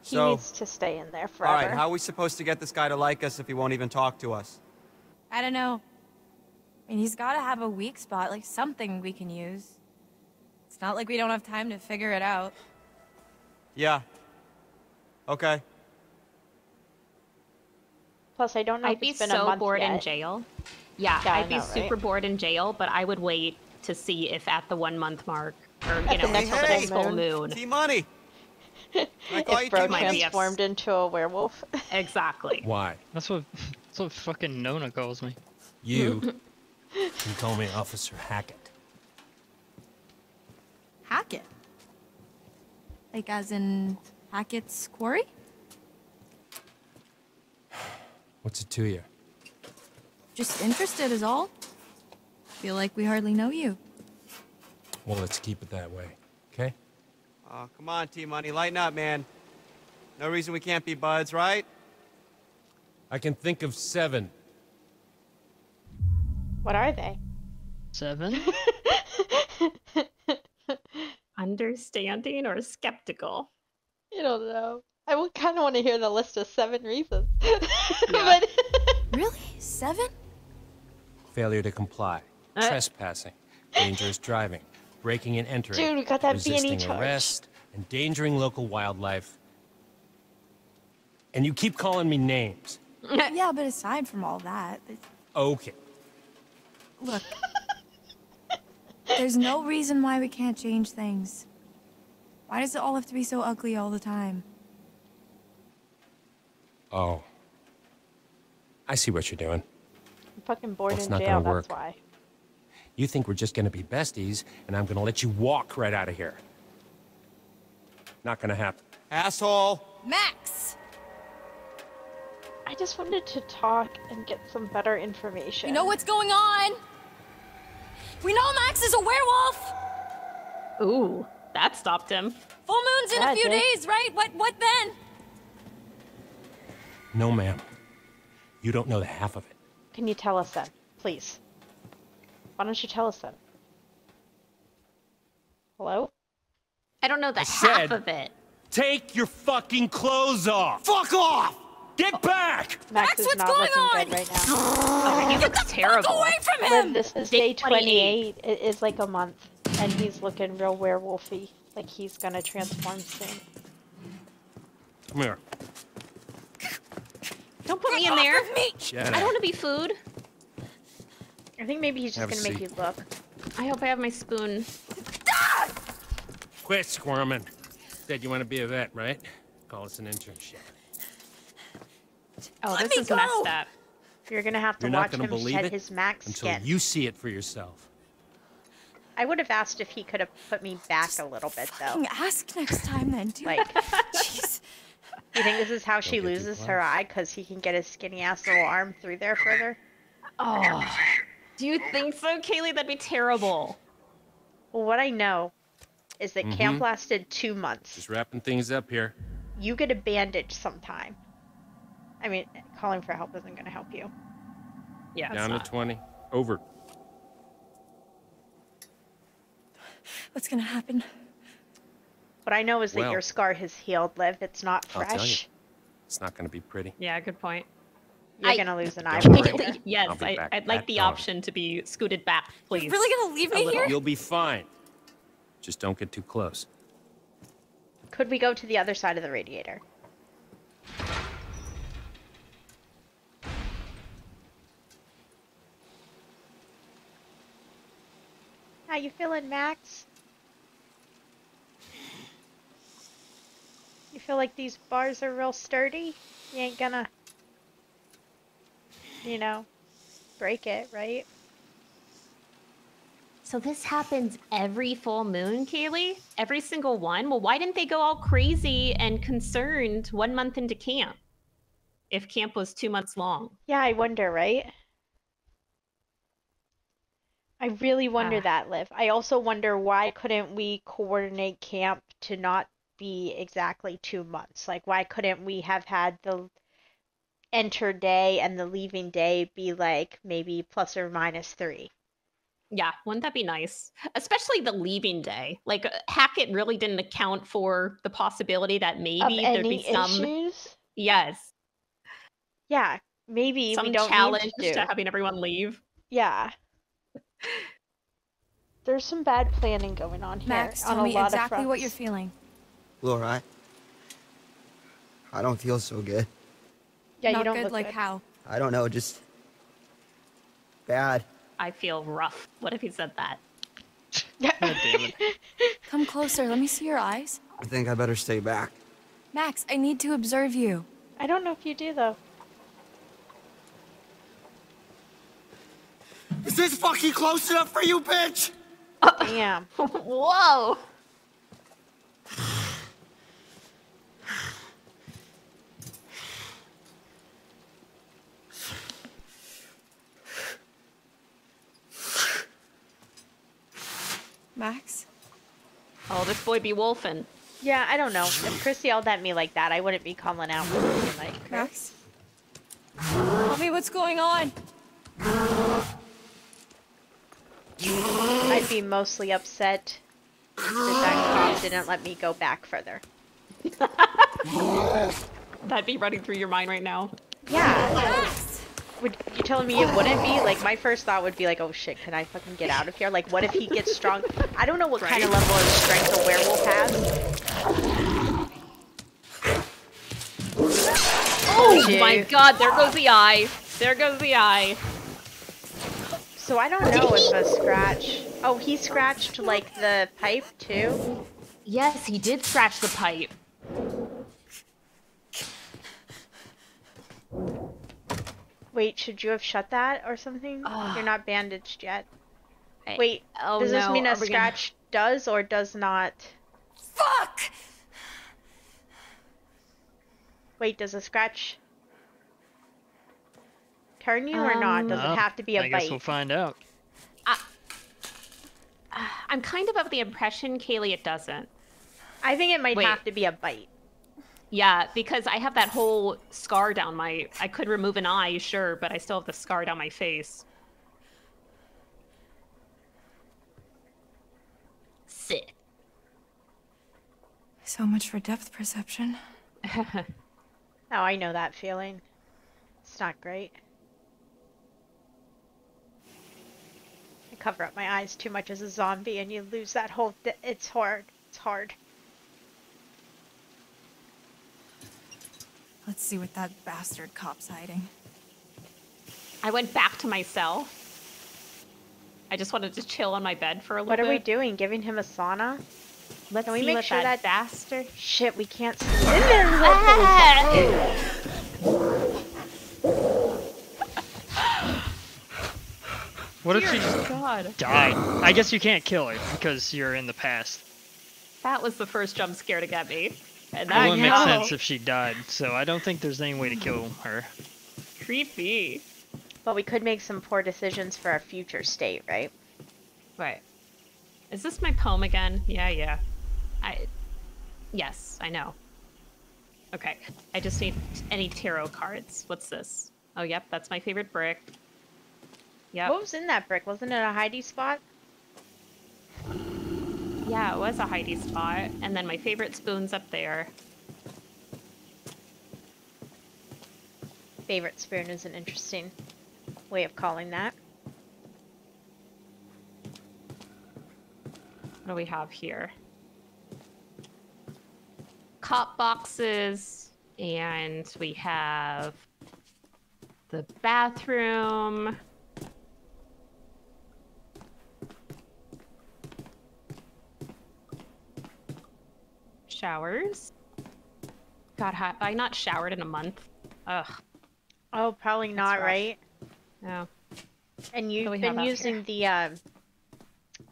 He So, needs to stay in there all forever. right, how are we supposed to get this guy to like us if he won't even talk to us? I don't know. I mean, he's gotta have a weak spot, like something we can use. It's not like we don't have time to figure it out. Yeah. Okay. Plus, I don't know I'd if be been so a month bored in jail. Yeah, Yeah, I I'd be know, right? super bored in jail, but I would wait to see if at the one month mark, or you At know, the until the hey, next full moon. T Money. I call you If Bro T Money. transformed into a werewolf. Exactly. Why? That's what that's what fucking Nona calls me. You can call me Officer Hackett. Hackett? Like, as in Hackett's quarry? What's it to you? Just interested, is all. Feel like we hardly know you. Well, let's keep it that way, okay? Oh, come on, T Money, lighten up, man. No reason we can't be buds, right? I can think of seven. What are they? Seven? Understanding or skeptical? You don't know. I would kind of want to hear the list of seven reasons. but Really? Seven? Failure to comply, Uh. trespassing, dangerous driving, breaking and entering, Dude, we got that resisting charge. arrest, endangering local wildlife. And you keep calling me names. yeah, but aside from all that, it- Okay. look. There's no reason why we can't change things. Why does it all have to be so ugly all the time? Oh. I see what you're doing. I'm fucking bored Well, in jail, that's why. You think we're just gonna be besties, and I'm gonna let you walk right out of here. Not gonna happen. Asshole. Max! I just wanted to talk and get some better information. You know what's going on? We know Max is a werewolf! Ooh, that stopped him. Full moon's in Yeah, a few did. days, right? What what then? No, ma'am. You don't know the half of it. Can you tell us then, please? Why don't you tell us then? Hello? I don't know the I half said- of it. Take your fucking clothes off! Fuck off! Get oh. back! Max, is what's not going on? good right now. Oh, he looks terrible. Away from Liv, him! this is Day day 28. It is like a month, and he's looking real werewolfy. Like he's gonna transform soon. Come here. Don't put me in there. me! I don't want to be food. I think maybe he's just Have gonna make you look. I hope I have my spoon. Quit squirming. Said you want to be a vet, right? Call us an internship. Oh, Let this me is go. messed up. You're gonna have to You're not watch gonna him shed his max until skin. you see it for yourself. I would have asked if he could have put me back a little bit though. Fucking ask next time then, dude. Like, Jeez. you think this is how she get too loses her eye because he can get his skinny ass little arm through there further? Oh, do you think so, Kaylee? That'd be terrible. Well, what I know is that camp Mhm. lasted two months. Just wrapping things up here. You get a bandage sometime. I mean, calling for help isn't gonna help you. Yeah, Down to not. 20. Over. What's gonna happen? What I know is that Well. your scar has healed, Liv. It's not I'll tell you. fresh. It's not going to be pretty. Yeah, good point. You're I- gonna lose an Don't eyeball. worry. yes, I, back I'd like the dawn. option to be scooted back, please. Really gonna leave me here? You'll be fine. Just don't get too close. Could we go to the other side of the radiator? How you feeling, Max? You feel like these bars are real sturdy? You ain't gonna, you know, break it, right? So this happens every full moon, Kaylee? Every single one? Well, why didn't they go all crazy and concerned one month into camp? If camp was two months long. Yeah, I wonder, right? I really wonder Ah. that, Liv. I also wonder why couldn't we coordinate camp to not be exactly two months? Like, why couldn't we have had the enter day and the leaving day be like maybe plus or minus three? Yeah, wouldn't that be nice? Especially the leaving day. Like uh, Hackett really didn't account for the possibility that Of maybe there'd any be some issues? yes, Yeah, maybe some we don't challenge need to. to having everyone leave. Yeah. There's some bad planning going on here Max, on tell a me lot exactly what you're feeling. Laura, I, I don't feel so good. Yeah, you Not don't good. look like good. how? I don't know, just bad. I feel rough. What if he said that? God damn it. Come closer. Let me see your eyes. I think I better stay back. Max, I need to observe you. I don't know if you do though. Is this fucking close enough for you, bitch? Damn. Whoa! Max? Oh, this boy be wolfing. Yeah, I don't know. If Chris yelled at me like that, I wouldn't be calling out. and being like, Max? Tell me what's going on. I'd be mostly upset that that cop didn't let me go back further. That'd be running through your mind right now. Yeah. Would you telling me it wouldn't be? Like my first thought would be like, oh shit, can I fucking get out of here? Like, what if he gets strong? I don't know what kind of level of strength a werewolf has. Oh Dude. my god, there goes the eye. There goes the eye. So I don't know if a scratch. Oh, he scratched like the pipe too. Yes, he did scratch the pipe. Wait, should you have shut that or something? Ugh. You're not bandaged yet. I- Wait, oh does this no, mean a are we gonna- scratch does or does not? Fuck! Wait, does a scratch turn you or not? Does Um, it have to be a I bite? I guess we'll find out. I'm kind of of the impression, Kaylee, it doesn't. I think it might Wait. have to be a bite. Yeah, because I have that whole scar down my. I could remove an eye, sure, but I still have the scar down my face. Sit. So much for depth perception. Oh, I know that feeling. It's not great. I cover up my eyes too much as a zombie, and you lose that whole. Th- it's hard. It's hard. Let's see what that bastard cop's hiding. I went back to my cell. I just wanted to chill on my bed for a little What bit. are we doing? Giving him a sauna? Let's Can we see make what sure that, that- bastard. Shit, we can't see in there. What if she just God. died? I guess you can't kill her because you're in the past. That was the first jump scare to get me. And It that wouldn't make sense if she died, so I don't think there's any way to kill her. Creepy. But we could make some poor decisions for our future state, right? Right. Is this my poem again? Yeah, yeah. I. Yes, I know. Okay. I just need any tarot cards. What's this? Oh, yep, that's my favorite brick. Yep. What was in that brick? Wasn't it a hidey spot? Yeah, it was a hidey spot. And then my favorite spoon's up there. Favorite spoon is an interesting way of calling that. What do we have here? Cop boxes, and we have the bathroom. Showers. God, ha- I not showered in a month. Ugh. Oh, probably not, rough. right? No. And you've been using the uh,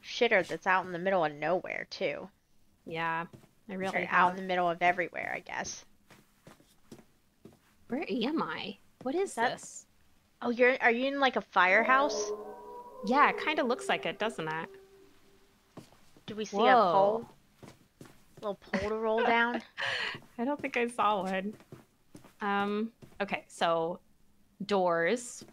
shitter that's out in the middle of nowhere too. Yeah, I Or really out in the middle of everywhere, I guess. Where am I? What is That- this? Oh, you're are you in like a firehouse? Yeah, it kind of looks like it, doesn't it? Do we see Whoa. a pole? Little pole to roll down? I don't think I saw one. Um, okay, so doors.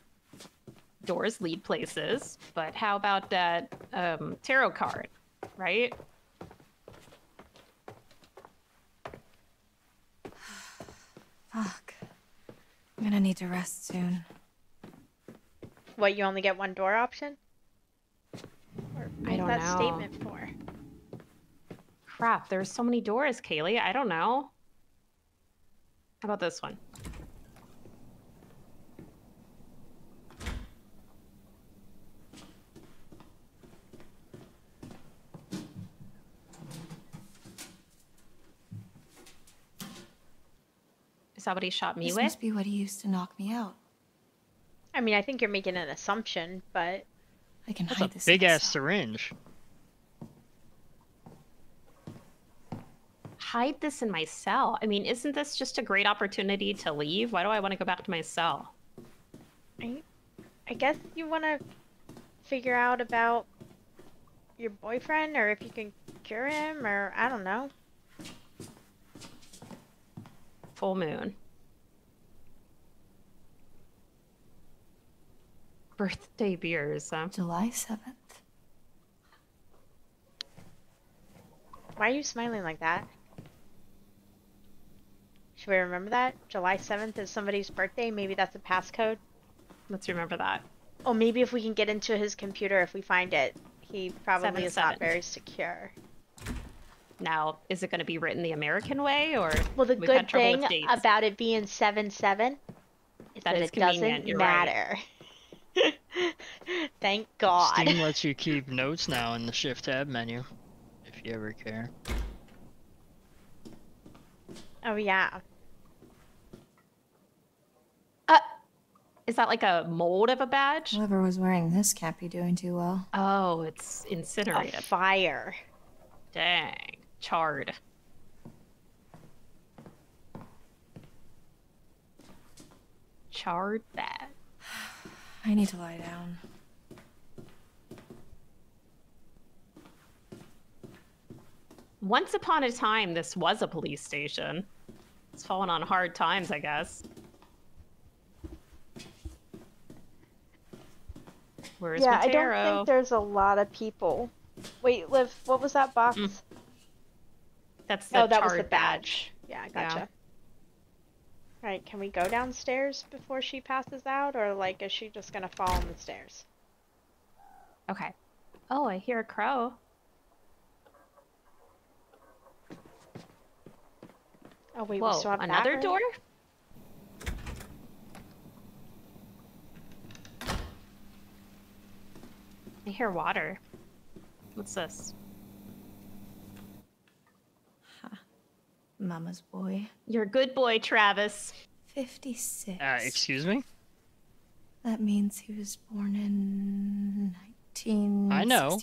Doors lead places, but how about that um, tarot card, right? Fuck. I'm gonna need to rest soon. What, you only get one door option? Or I what's don't that know. statement for? crap. There's so many doors, Kaylee. I don't know. How about this one? Is that what he shot me this with. Must be what he used to knock me out. I mean, I think you're making an assumption, but I can That's hide a this big ass syringe. Hide this in my cell. I mean, isn't this just a great opportunity to leave? Why do I want to go back to my cell? I, I guess you want to figure out about your boyfriend, or if you can cure him, or I don't know. Full moon. Birthday beers. Huh? July 7th. Why are you smiling like that? Should we remember that? July 7th is somebody's birthday. Maybe that's a passcode. Let's remember that. Oh, maybe if we can get into his computer, if we find it, he probably Seven, is seven. not very secure. Now, is it going to be written the American way or? Well, the good thing about it being 7 7 is That that, is it doesn't you're right. matter. Thank God. Steam lets you keep notes now in the shift tab menu, if you ever care. Oh, yeah. Uh, is that like a mold of a badge? Whoever was wearing this can't be doing too well. Oh, it's incinerated. A fire. Dang. Charred. Charred badge. I need to lie down. Once upon a time, this was a police station. It's fallen on hard times, I guess. Where's yeah, I don't think there's a lot of people. Wait, Liv, what was that box? Mm. That's oh, the oh, that was the charred badge. Yeah, Yeah. gotcha. Right, can we go downstairs before she passes out, or like is she just gonna fall on the stairs? Okay. Oh, I hear a crow. Oh wait, we Whoa, still have another room? door? I hear water. What's this? Mama's boy. You're a good boy, Travis. 56. Uh, excuse me? That means he was born in 1965. I know.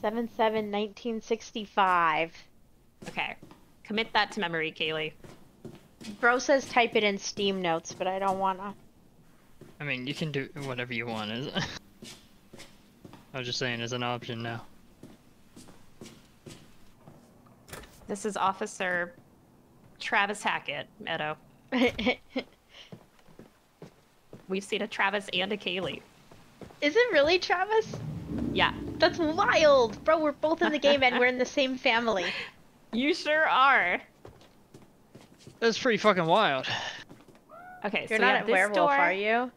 7 7 1965. Okay. Commit that to memory, Kaylee. Bro says type it in Steam notes, but I don't wanna. I mean, you can do whatever you want. Is I was just saying, as an option now. This is Officer Travis Hackett, Meadow. We've seen a Travis and a Kaylee. Is it really Travis? Yeah. That's wild! Bro, we're both in the game and we're in the same family. You sure are. That's pretty fucking wild. Okay, You're so we not have a this werewolf, door. are you?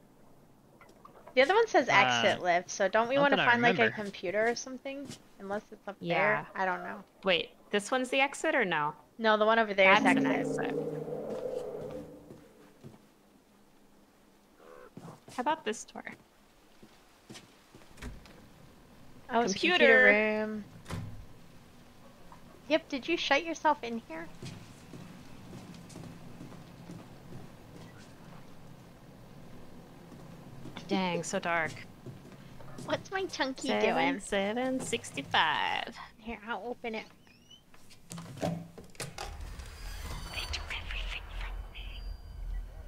The other one says exit Uh, lift, so don't we want to find like a computer or something? Unless it's up Yeah. there. I don't know. Wait, this one's the exit or no? No, the one over there is That's an exit. exit. How about this door? Oh, it's a computer Computer. room. Yep, did you shut yourself in here? Dang, so dark. What's my chunky Seven, doing? seven, sixty-five. Here, I'll open it.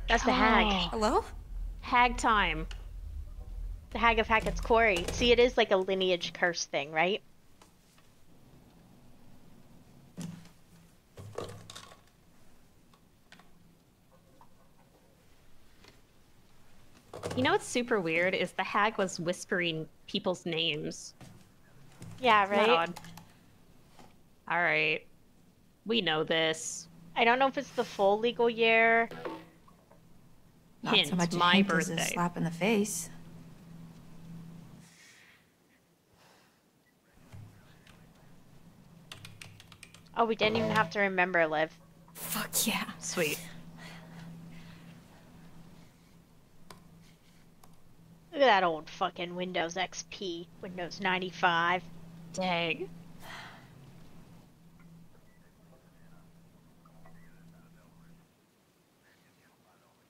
That's the hag. Oh. Hello? Hag time. The hag of Hackett's Quarry. See, it is like a lineage curse thing, right? You know what's super weird is the hag was whispering people's names. Yeah, right? odd? All right. We know this. I don't know if it's the full legal year. Not Hint, so much a my hint as a slap in the face. Oh, we didn't even have to remember, Liv. Fuck yeah. Sweet. Look at that old fucking Windows XP, Windows 95. Dang.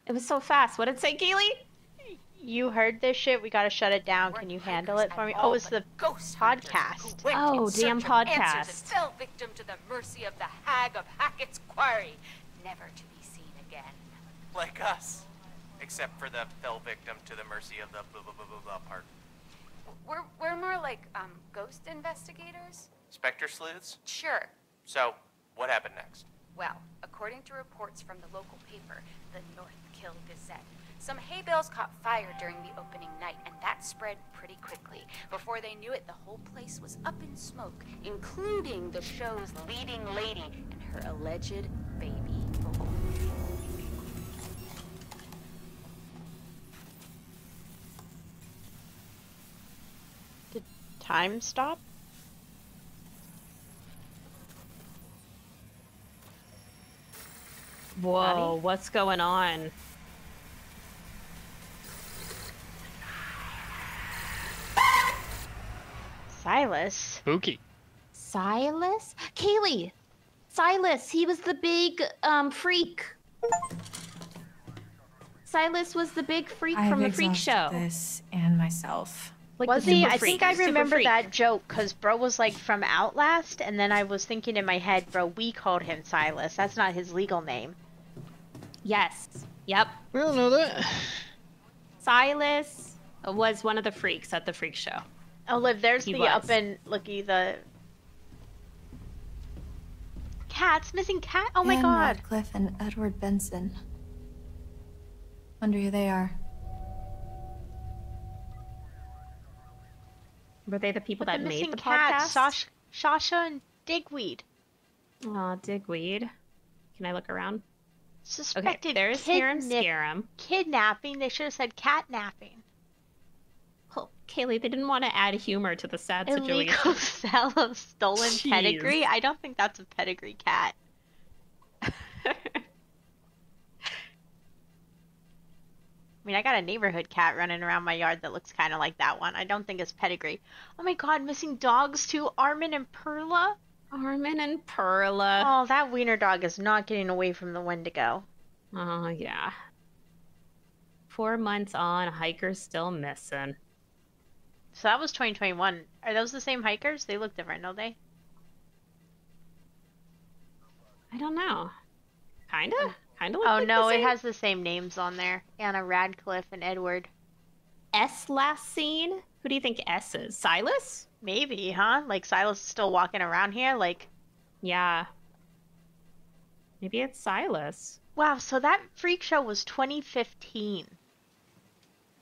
It was so fast. What did it say, Kaylee? You heard this shit. We gotta shut it down. Can you handle it for me? Oh, it's the podcast. Oh, damn podcast. Fell victim to the mercy of the hag of Hackett's quarry, never to be seen again. Like us. Except for the fell victim to the mercy of the blah blah blah blah blah part. We're we're more like um ghost investigators. Spectre sleuths? Sure. So, what happened next? Well, according to reports from the local paper, the North Kill Gazette, some hay bales caught fire during the opening night, and that spread pretty quickly. Before they knew it, the whole place was up in smoke, including the show's leading lady and her alleged baby time stop? Whoa, what's going on? Silas. Spooky. Silas? Kaylee! Silas, he was the big um freak. Silas was the big freak I've from the freak show. exhausted this and myself. Like was he? super I think I remember that joke because bro was like from Outlast, and then I was thinking in my head, bro, we called him Silas. That's not his legal name. Yes. Yep. We don't know that. Silas was one of the freaks at the freak show. Oh, Liv, there's He the was. up and looky the cats missing cat. Oh my Anne god. Radcliffe and Edward Benson. Wonder who they are. Were they the people But that the made the cats, podcast? Sasha, Sasha and Digweed. Aw, digweed. Can I look around? Suspected there's Harem kidnap- Scarum. Kidnapping. They should have said catnapping. Well, Kaylee, they didn't want to add humor to the sad Illegal situation. sale of stolen Jeez. pedigree. I don't think that's a pedigree cat. I mean, I got a neighborhood cat running around my yard that looks kind of like that one. I don't think it's pedigree. Oh my god, missing dogs too. Armin and Perla. Armin and Perla. Oh, that wiener dog is not getting away from the Wendigo. Oh, yeah. Four months on, hiker's still missing. So that was 2021. Are those the same hikers? They look different, don't they? I don't know. Kinda? Uh, Kinda look Oh like no, the it has the same names on there. Anna Radcliffe and Edward. S last scene? Who do you think S is? Silas? Maybe, huh? Like Silas is still walking around here. Like, Yeah. Maybe it's Silas. wow. So that freak show was 2015.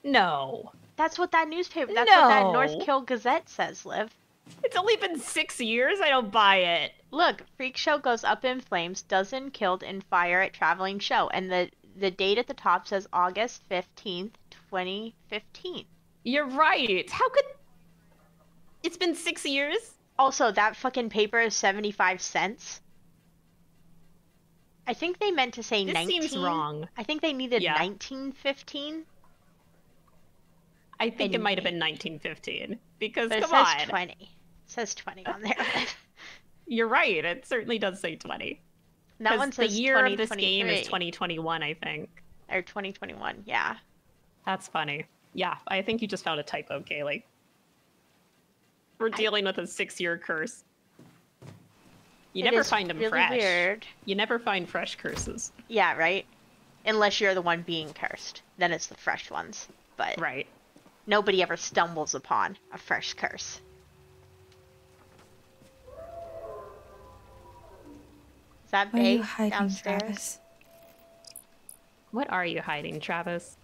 No. That's what that newspaper. That's what that No. North Kill Gazette says. Liv. It's only been six years. I don't buy it. Look, freak show goes up in flames. Dozen killed in fire at traveling show, and the the date at the top says August 15th, 2015. You're right. How could. It's been six years? Also, that fucking paper is 75 cents. I think they meant to say This 19. seems wrong. I think they needed Yeah. 1915. I think it might have been 1915. Because, But come on. 20. It says 20 on there. You're right. It certainly does say 20. that one says the year of this game is 2021, I think. Or 2021, yeah. That's funny. Yeah, I think you just found a typo, Kaylee. We're dealing with a six-year curse. You It never find them really fresh. weird. You never find fresh curses. Yeah, right? Unless you're the one being cursed. Then it's the fresh ones. But Right. nobody ever stumbles upon a fresh curse. Is that What are you Bay hiding, downstairs? Travis? What are you hiding, Travis?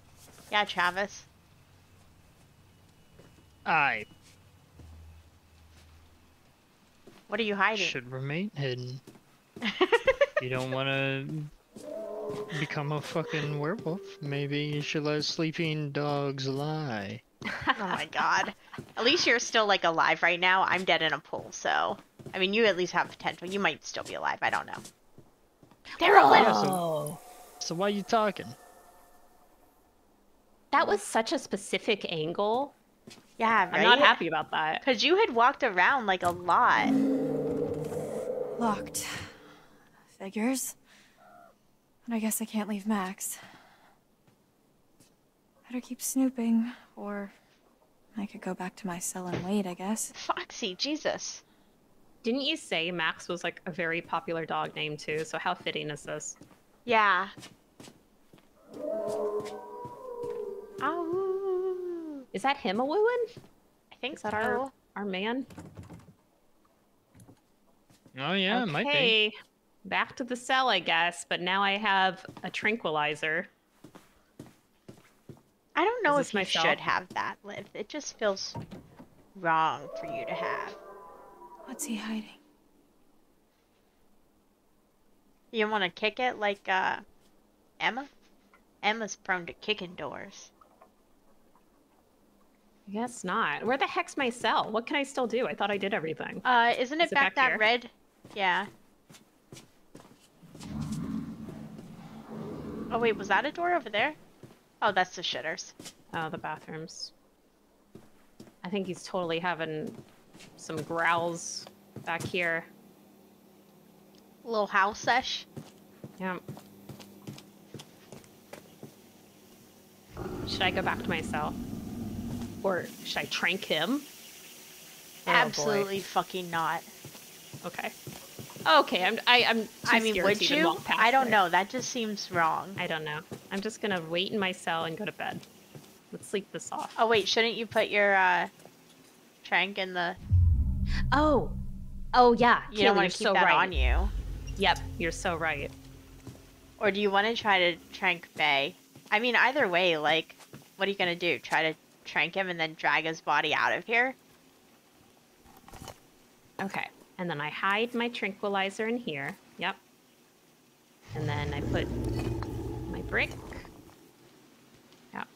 Yeah, Travis. I What are you hiding? should remain hidden. you don't want to become a fucking werewolf. Maybe you should let sleeping dogs lie. Oh my god. At least you're still like alive right now. I'm dead in a pool, so I mean you at least have potential. You might still be alive, I don't know. They're oh. Yeah, limbs! so, so why are you talking? That was such a specific angle. Yeah, right. I'm not happy about that. Cause you had walked around like a lot. Locked. Figures. But I guess I can't leave Max. Better keep snooping, or I could go back to my cell and wait, I guess. Foxy, Jesus. Didn't you say Max was like a very popular dog name too? So how fitting is this? Yeah. Ow. Is that him a wooing? I think Is that so. our our man? Oh yeah, it might be. Okay, back to the cell, I guess. But now I have a tranquilizer. I don't know if this you myself? should have that, Liv. It just feels wrong for you to have. What's he hiding? You want to kick it like uh, Emma? Emma's prone to kicking doors. I guess not. Where the heck's my cell? What can I still do? I thought I did everything. Uh, isn't it Is it back, back that here? red? Yeah. Oh wait, was that a door over there? Oh, that's the shitters. Oh, the bathrooms. I think he's totally having some growls back here. Little house sesh. Yeah. Should I go back to myself? Or should I trank him? Oh, boy. Absolutely fucking not. Okay. Okay, I'm I, I'm too I mean, would to you? I don't it. know. That just seems wrong. I don't know. I'm just gonna wait in my cell and go to bed. Let's sleep this off. Oh wait, shouldn't you put your uh, trank in the? Oh, oh yeah. You don't Kaylee, want you're to keep so that right. on you. Yep, you're so right. Or do you want to try to trank Bay? I mean, either way, like, what are you gonna do? Try to trank him and then drag his body out of here? Okay, and then I hide my tranquilizer in here. Yep. And then I put my brick. Yep.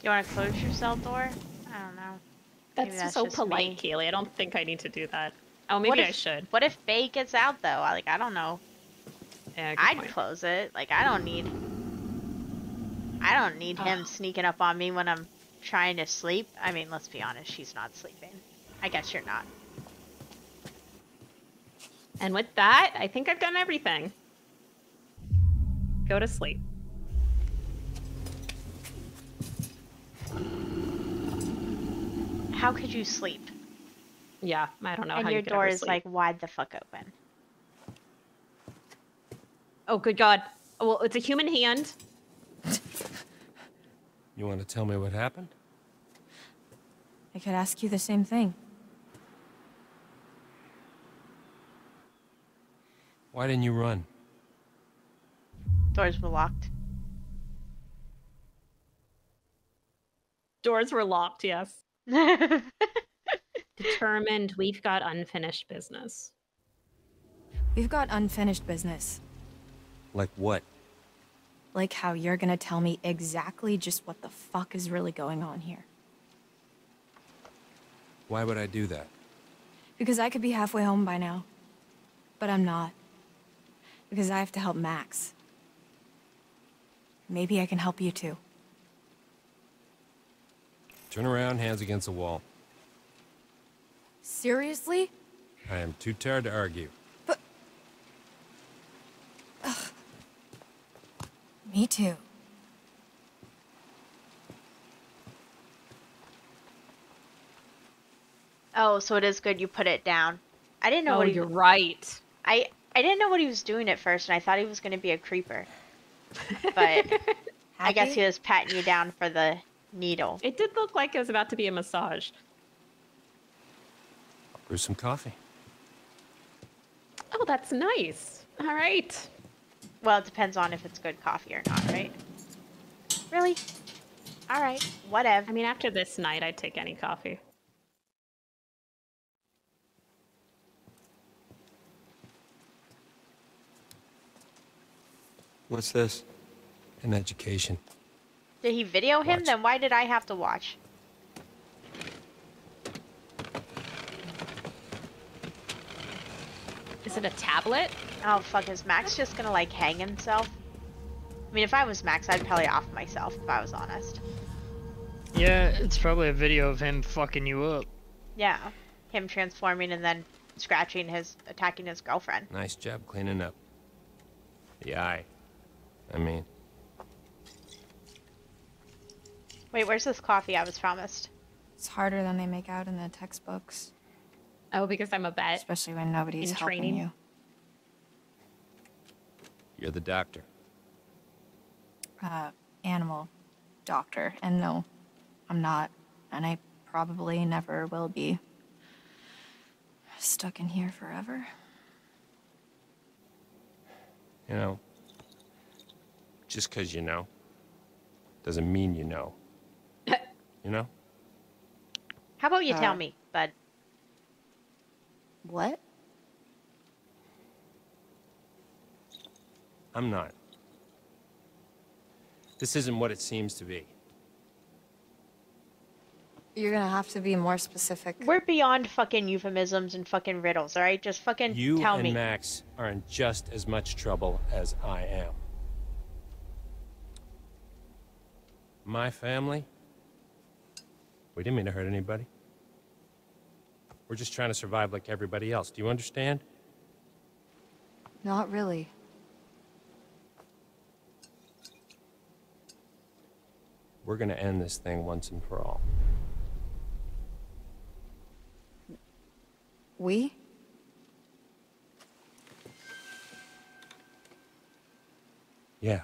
Do you want to close your cell door? I don't know. That's, that's so polite, me. Kaylee. I don't think I need to do that. Oh, maybe I should. What if Bay gets out though? Like, I don't know. Yeah, I'd point. close it. Like, I don't need. I don't need him ah. sneaking up on me when I'm trying to sleep. I mean, let's be honest, she's not sleeping. I guess you're not. And with that, I think I've done everything. Go to sleep. How could you sleep? Yeah, I don't know and how your you could door is sleep. like wide the fuck open. Oh, good God. Well, it's a human hand. You want to tell me what happened? I could ask you the same thing. Why didn't you run? Doors were locked. Doors were locked, yes. Determined we've got unfinished business. We've got unfinished business. Like what? Like how you're gonna tell me exactly just what the fuck is really going on here. Why would I do that? Because I could be halfway home by now. But I'm not. Because I have to help Max. Maybe I can help you too. Turn around, hands against the wall. Seriously? I am too tired to argue. Me too. Oh, so it is good you put it down. I didn't know Oh, what he you're right. I I didn't know what he was doing at first, and I thought he was going to be a creeper. But I guess he was patting you down for the needle. It did look like it was about to be a massage. Brew some coffee. Oh, that's nice. All right. Well, it depends on if it's good coffee or not, right? Really? All right, whatever. I mean, after this night, I'd take any coffee. What's this? An education. Did he video him? Then why did I have to watch? Is it a tablet? Oh fuck, is Max just gonna like hang himself? I mean, if I was Max, I'd probably off myself if I was honest. Yeah, it's probably a video of him fucking you up. Yeah, him transforming and then scratching his, attacking his girlfriend. Nice job cleaning up. The eye. I mean, Wait, where's this coffee I was promised? It's harder than they make out in the textbooks. Oh, because I'm a vet. Especially when nobody's In helping training. you. You're the doctor. Uh, animal doctor. And no, I'm not. And I probably never will be. Stuck in here forever. You know, just because you know doesn't mean you know. you know? How about you tell Uh, me, bud? What? I'm not. This isn't what it seems to be. You're gonna have to be more specific. We're beyond fucking euphemisms and fucking riddles, all right? Just fucking You tell and me. Max are in just as much trouble as I am. My family? We didn't mean to hurt anybody. We're just trying to survive like everybody else. Do you understand? Not really. We're gonna end this thing once and for all. We? Yeah.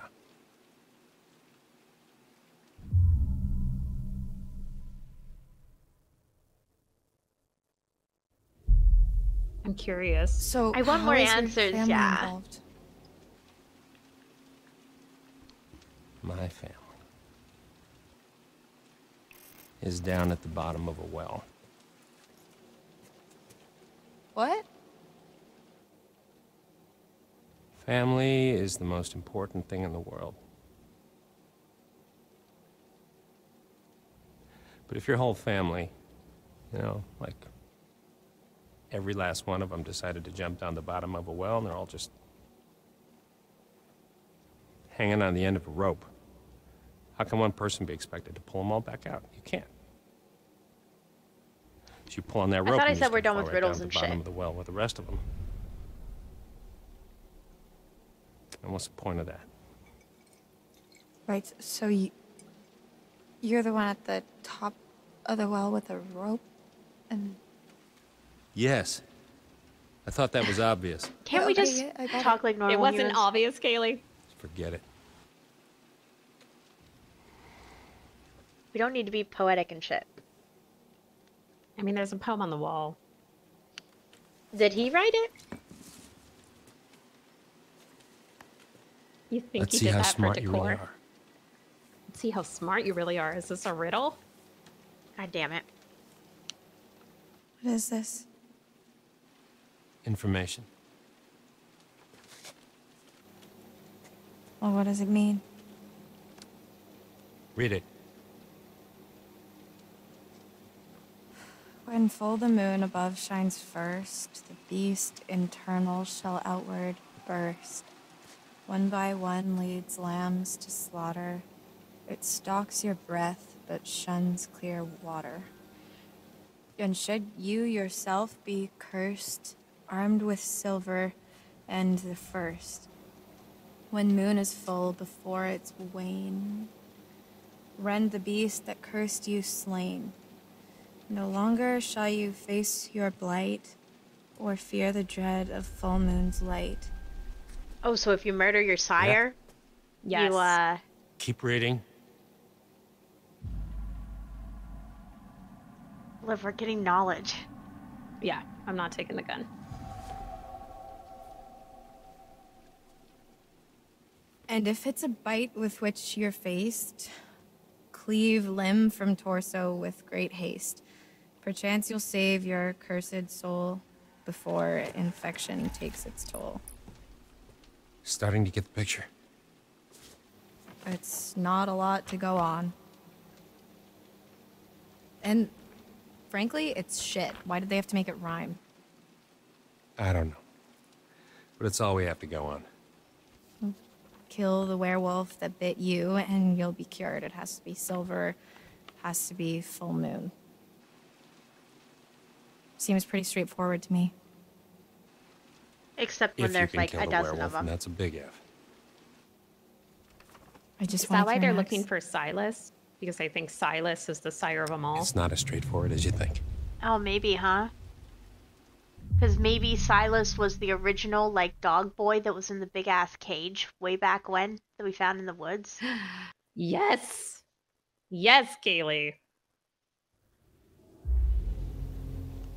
I'm curious. So I want more answers, yeah. involved? My family is down at the bottom of a well. What? Family is the most important thing in the world. But if your whole family, you know, like every last one of them decided to jump down the bottom of a well and they're all just hanging on the end of a rope, how can one person be expected to pull them all back out? You can't. So you pull on that rope. I rope. thought I said we're done with right down riddles to and the bottom shit. of the well with the rest of them. And what's the point of that? Right, so you, you're the one at the top of the well with a rope? And Yes. I thought that was obvious. Can't we Okay, just yeah, I got talk like normal It wasn't humans? obvious, Kaylee. Forget it. We don't need to be poetic and shit. I mean, there's a poem on the wall. Did he write it? You think Let's he see did how that smart for you decor? really are. Let's see how smart you really are. Is this a riddle? God damn it. what is this? Information. Well, what does it mean? Read it. When full the moon above shines first, the beast internal shall outward burst. One by one leads lambs to slaughter. It stalks your breath, but shuns clear water. And should you yourself be cursed, armed with silver and the first, when moon is full before its wane, rend the beast that cursed you slain. No longer shall you face your blight or fear the dread of full moon's light. Oh, so if you murder your sire, Yes. you uh Keep reading. live we're getting knowledge. Yeah, I'm not taking the gun. And if it's a bite with which you're faced, cleave limb from torso with great haste. Perchance you'll save your cursed soul before infection takes its toll. Starting to get the picture. It's not a lot to go on. And frankly, it's shit. Why did they have to make it rhyme? I don't know. But it's all we have to go on. Kill the werewolf that bit you, and you'll be cured. It has to be silver, has to be full moon. Seems pretty straightforward to me. Except when if there's like kill a dozen of them. that's a big if. I just Is wanna that why clear they're Max. looking for Silas? Because I think Silas is the sire of them all. It's not as straightforward as you think. Oh, maybe, huh? Because maybe Silas was the original, like, dog boy that was in the big ass cage way back when that we found in the woods. Yes. Yes, Kaylee.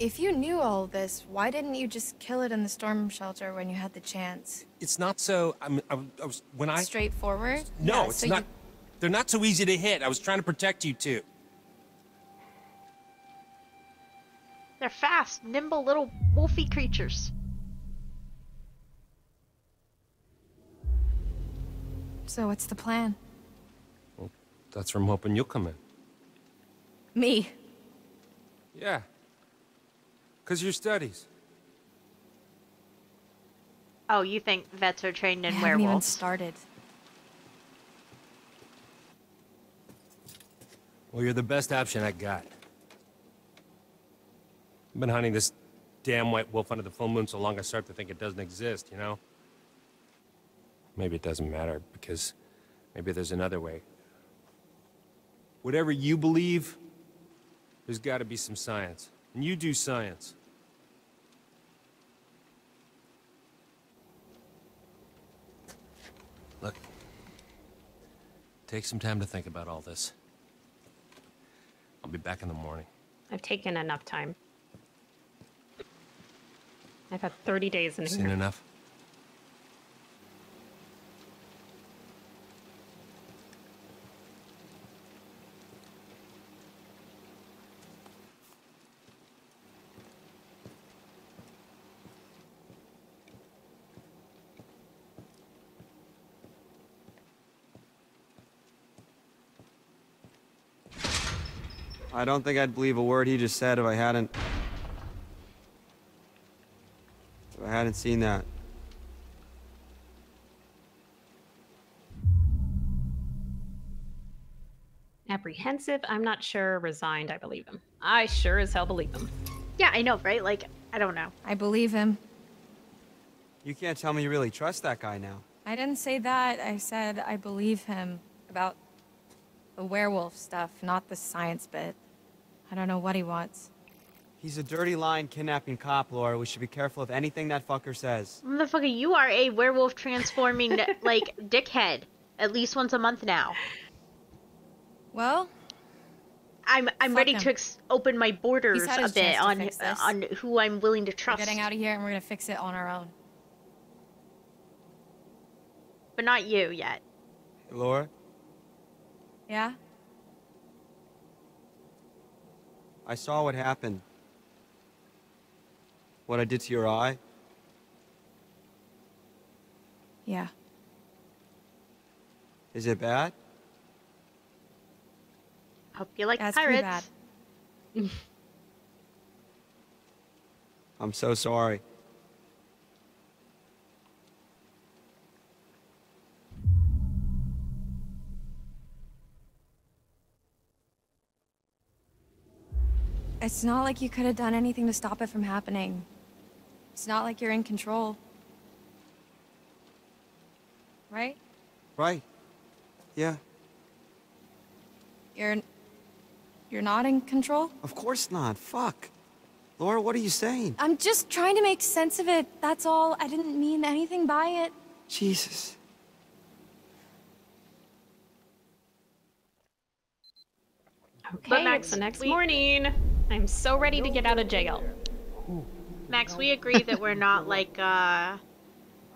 If you knew all this, why didn't you just kill it in the storm shelter when you had the chance? It's not so. I'm, I, I was when I. Straightforward? No, Yeah, it's so not. you- They're not so easy to hit. I was trying to protect you too. They're fast, nimble little wolfy creatures. So what's the plan? Well, That's where I'm hoping you'll come in. Me. Yeah. Cause your studies. Oh, you think vets are trained in We haven't even started. Well, you're the best option I got. I've been hunting this damn white wolf under the full moon so long I start to think it doesn't exist, you know? Maybe it doesn't matter, because maybe there's another way. Whatever you believe, there's gotta be some science. And you do science. Look, take some time to think about all this. I'll be back in the morning. I've taken enough time. I've had 30 days in Seen here. enough? I don't think I'd believe a word he just said if I hadn't. If I hadn't seen that. Apprehensive, I'm not sure. Resigned, I believe him. I sure as hell believe him. Yeah, I know, right? Like, I don't know. I believe him. You can't tell me you really trust that guy now. I didn't say that. I said I believe him about the werewolf stuff, not the science bit. I don't know what he wants. He's a dirty lying kidnapping cop, Laura. We should be careful of anything that fucker says. Motherfucker, you are a werewolf transforming, like, dickhead. At least once a month now. Well, I'm I'm ready him. to ex- open my borders He's had a bit on on who I'm willing to trust. we're trust, getting out of here and we're gonna fix it on our own. but not you yet. Hey, Laura, Yeah? I saw what happened. What I did to your eye. Yeah. Is it bad? Hope you like That's pretty pirates. I'm so sorry. It's not like you could have done anything to stop it from happening. It's not like you're in control. Right? Right. Yeah, You're you're not in control? of course not. Fuck. Laura, what are you saying? I'm just trying to make sense of it. That's all. I didn't mean anything by it. Jesus. Okay, Max, it's the next we- morning. I'm so ready to get out of jail. Max, we agree that we're not like uh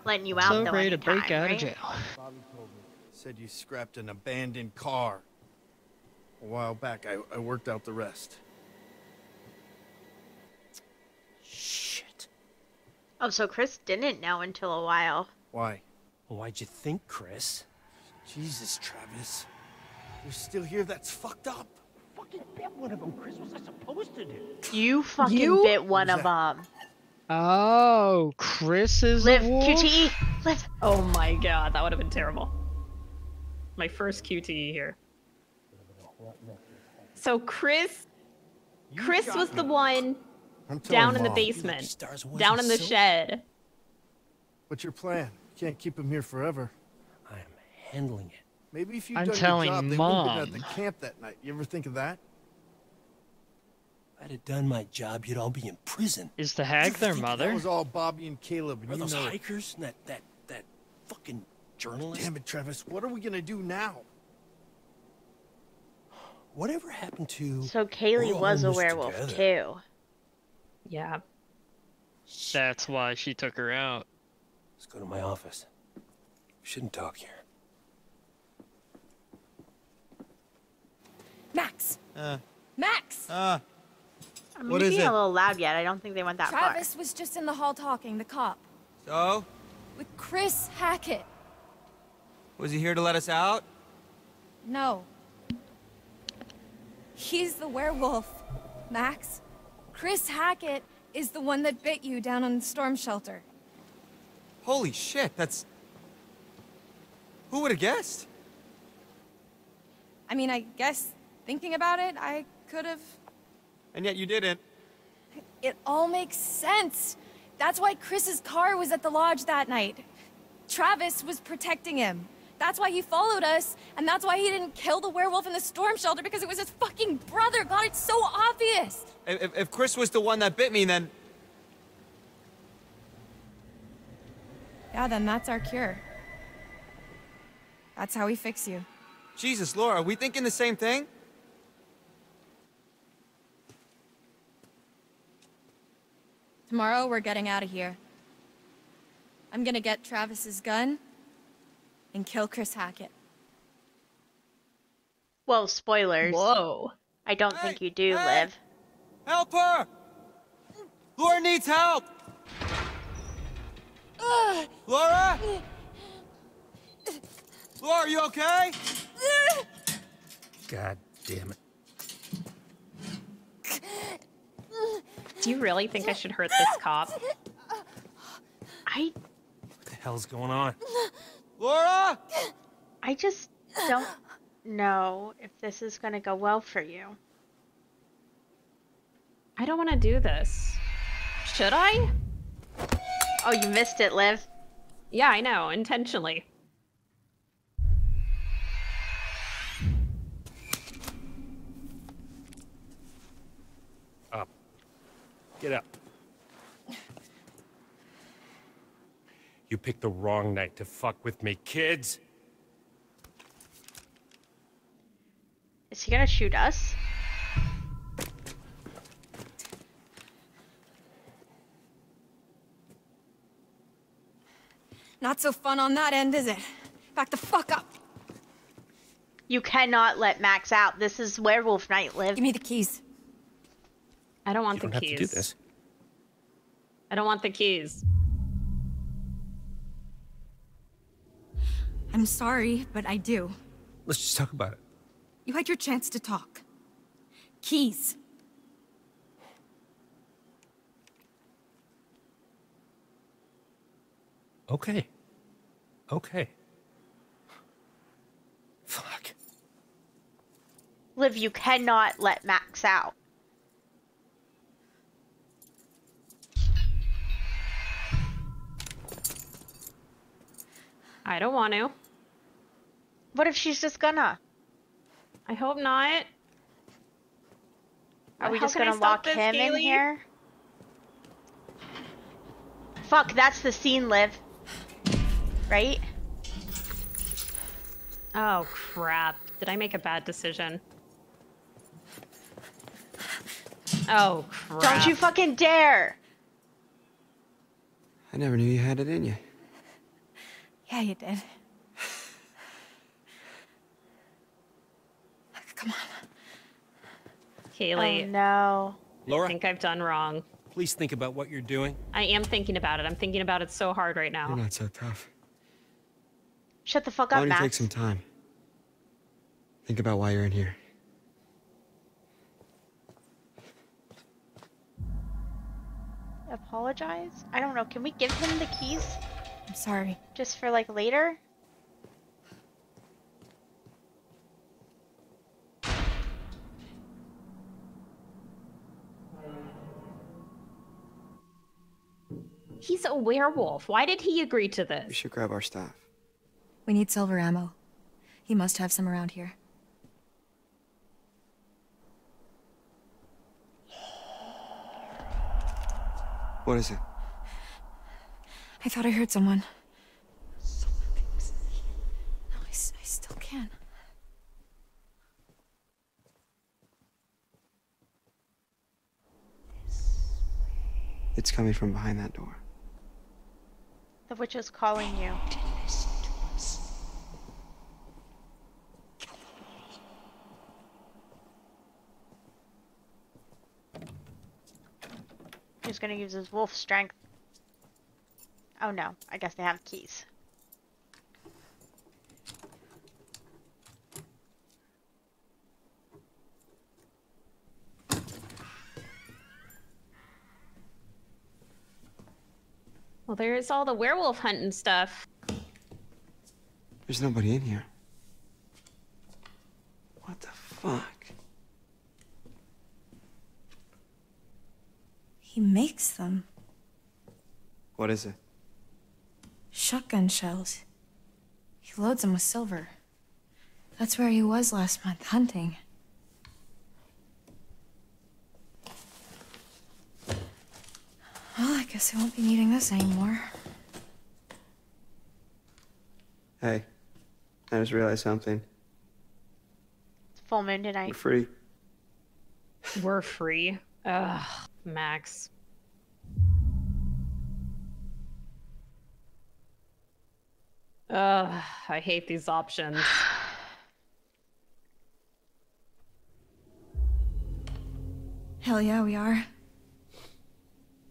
letting you out so though ready to break anytime, out right? of jail. Said you scrapped an abandoned car. A while back, I, I worked out the rest. Shit. Oh, so Chris didn't know until a while. Why? Why'd you think, Chris? Jesus, Travis. You're still here? That's fucked up. Fucking bit one of them, Chris. What was I supposed to do? You fucking You? bit one of them. Oh, Chris is Live, a wolf? QTE, live. Oh my god, that would have been terrible. My first QTE here. So Chris, Chris was the one I'm telling down in the basement, down in the shed. What's your plan? You can't keep him here forever. I am handling it. Maybe if you I'm done telling your job, they wouldn't have Mom. been at the camp that night. You ever think of that? If I'd have done my job, you'd all be in prison. Is the hag their mother? That mother? was all Bobby and Caleb, and Are you those know it. hikers? and That that that fucking journalist? Damn it, Travis. What are we gonna do now? Whatever happened to? So Kaylee was a werewolf together. too. Yeah. That's why she took her out. Let's go to my office. Shouldn't talk here. Max! Uh, Max! uh, I'm What maybe is being it? a little loud yet. I don't think they went that far. Travis was just in the hall talking, the cop, so? with Chris Hackett. Was he here to let us out? No. He's the werewolf, Max. Chris Hackett is the one that bit you down on the storm shelter. Holy shit, that's... Who would have guessed? I mean, I guess thinking about it, I could have. And yet you didn't. It all makes sense. That's why Chris's car was at the lodge that night. Travis was protecting him. That's why he followed us, and that's why he didn't kill the werewolf in the storm shelter because it was his fucking brother. God, it's so obvious. If, if- Chris was the one that bit me, then... Yeah, then that's our cure. That's how we fix you. Jesus, Laura, are we thinking the same thing? Tomorrow, we're getting out of here. I'm gonna get Travis's gun and kill Chris Hackett. Well, spoilers. Whoa. I don't think you do, Liv. Help her! Laura needs help! Laura? Laura, are you okay? God damn it. Do you really think I should hurt this cop? I What the hell's going on? Laura? I just don't know if this is gonna go well for you. I don't want to do this. Should I? Oh, you missed it, Liv. Yeah, I know, intentionally. Get up. You picked the wrong night to fuck with me, kids. Is he gonna shoot us? Not so fun on that end, is it? Back the fuck up. You cannot let Max out. This is werewolf night, Liv. Give me the keys. I don't want You don't the have keys. to do this. I don't want the keys. I'm sorry, but I do. Let's just talk about it. You had your chance to talk. Keys. Okay. Okay. Fuck. Liv, you cannot let Max out. I don't want to. What if she's just gonna? I hope not. Are we How just gonna stop lock this, him in here? Fuck, that's the scene, Liv. Right? Oh, crap. Did I make a bad decision? Oh, crap. Don't you fucking dare! I never knew you had it in you. Yeah, you did. Come on. Kaylee, Oh no. I Laura, think I've done wrong. please think about what you're doing. I am thinking about it. I'm thinking about it so hard right You're now. not so tough. Shut the fuck Why up, don't you Max. take some time? Think about why you're in here. Apologize? I don't know. Can we give him the keys I'm sorry. just for like later? He's a werewolf. Why did he agree to this? We should grab our staff. We need silver ammo. He must have some around here. What is it? I thought I heard someone. No, I, s- I still can. It's coming from behind that door. The witch is calling you. He's gonna use his wolf strength. Oh no, I guess they have keys. Well, there's all the werewolf hunting stuff. There's nobody in here. What the fuck? He makes them. What is it? Shotgun shells. He loads them with silver. That's where he was last month, hunting. Well, I guess I won't be needing this anymore. Hey, I just realized something. It's full moon tonight. We're free. We're free. Ugh, Max. Ugh, I hate these options. Hell yeah, we are.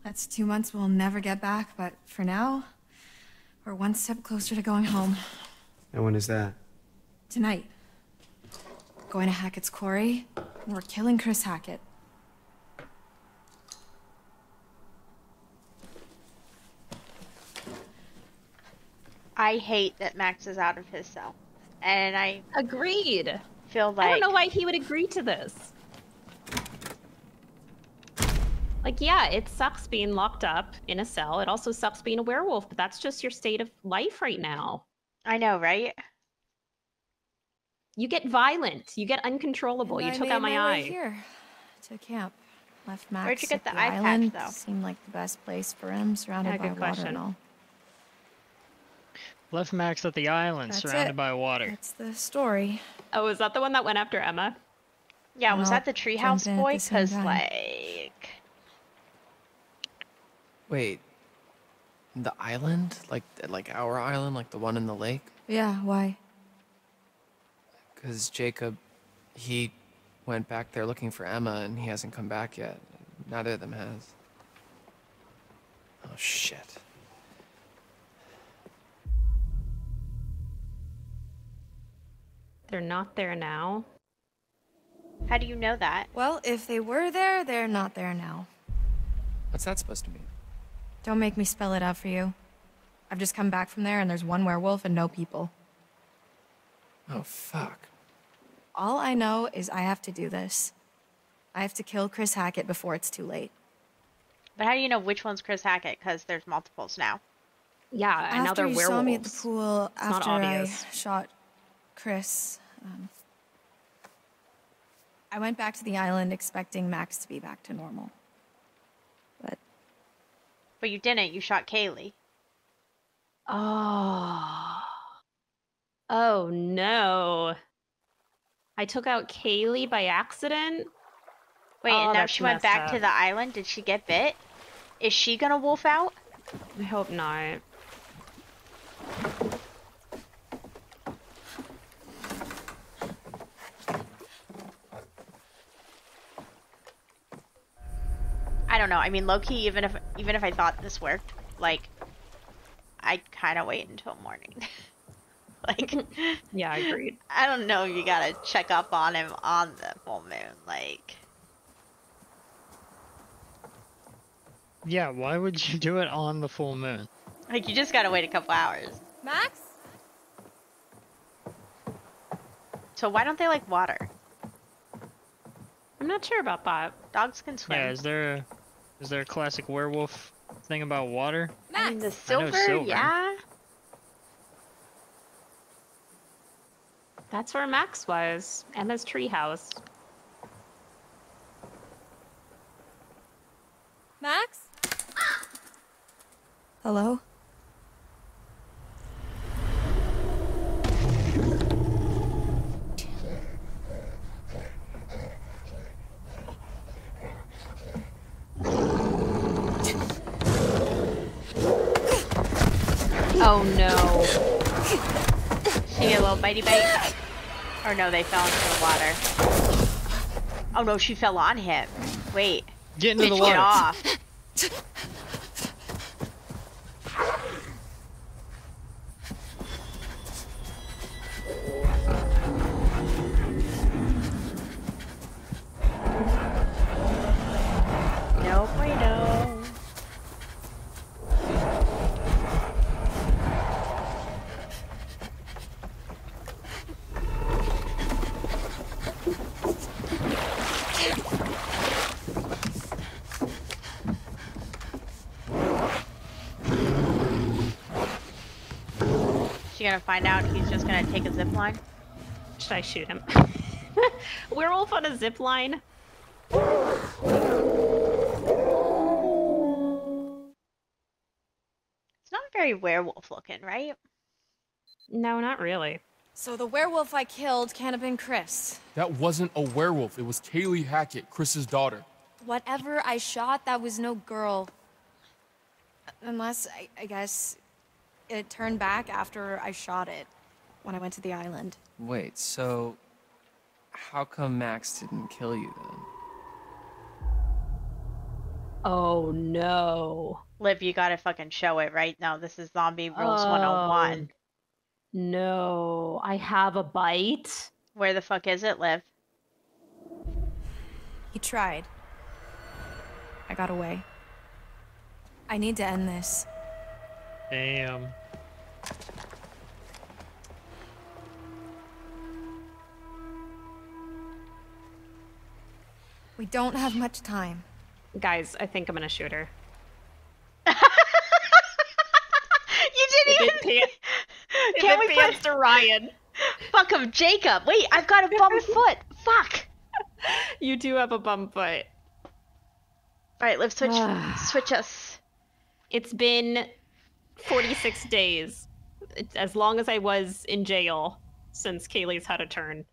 That's two months we'll never get back, but for now, we're one step closer to going home. And when is that? Tonight. Going to Hackett's quarry, and we're killing Chris Hackett. I hate that Max is out of his cell. And I agreed. Feel like I don't know why he would agree to this. Like, yeah, it sucks being locked up in a cell. It also sucks being a werewolf, but that's just your state of life right now. I know, right? You get violent. You get uncontrollable. And you I took out my, way eye. here to camp. Left Max Where'd you get at the eye patch, island. though? Seemed like the best place for him, surrounded Yeah, by good water question. and all. Left Max at the island, That's surrounded it. by water. That's the story. Oh, is that the one that went after Emma? Yeah, was that the treehouse jumped in at boy? Because, like. Wait. The island? Like like our island, like the one in the lake? Yeah, why? Because Jacob, he went back there looking for Emma and he hasn't come back yet. Neither of them has. Oh shit. They're not there now. How do you know that? Well, if they were there, they're not there now. What's that supposed to mean? Don't make me spell it out for you. I've just come back from there and there's one werewolf and no people. Oh fuck. All I know is I have to do this. I have to kill Chris Hackett before it's too late. But how do you know which one's Chris Hackett? Because there's multiples now. Yeah, and now after they're you werewolves. saw me at the pool, It's not after I shot Chris, um, I went back to the island expecting Max to be back to normal. But But you didn't. You shot Kaylee. Oh. Oh no. I took out Kaylee by accident. Wait, Oh, and now she went messed back to the island. Did she get bit? Is she gonna wolf out? I hope not. I don't know. I mean, low key, even if even if I thought this worked, like, I'd kind of wait until morning. like, Yeah, I agreed. I don't know. You gotta check up on him on the full moon. Like, Yeah, why would you do it on the full moon? like you just gotta wait a couple hours. Max? So why don't they like water? I'm not sure about that. Dogs can swim. Yeah, is there a, is there a classic werewolf thing about water? I mean, the I know silver, silver. yeah. That's where Max was. Emma's treehouse. Max? Hello? Oh no. She get a little bitey bite. Or no, they fell into the water. Oh no, she fell on him. Wait. Get into the Bitch, water. Get off. No bueno. She gonna find out he's just gonna take a zip line? Should I shoot him? Werewolf on a zip line? It's not very werewolf looking, right? No, not really. So the werewolf I killed can't have been Chris. That wasn't a werewolf. It was Kaylee Hackett, Chris's daughter. Whatever I shot, that was no girl. Unless, I, I guess, it turned back after I shot it when I went to the island. Wait, so how come Max didn't kill you then? Oh no. Liv, you gotta fucking show it right now. This is Zombie Rules 101. No, I have a bite. Where the fuck is it, Liv? He tried. I got away. I need to end this. Damn. We don't have much time. Guys, I think I'm gonna shoot her. You didn't If even. it pan- Can't we pans put to Ryan. Fuck him, Jacob. Wait, I've got a bum foot. Fuck. You do have a bum foot. All right, let's switch, switch us. It's been 46 days. As long as I was in jail since Kaylee's had a turn.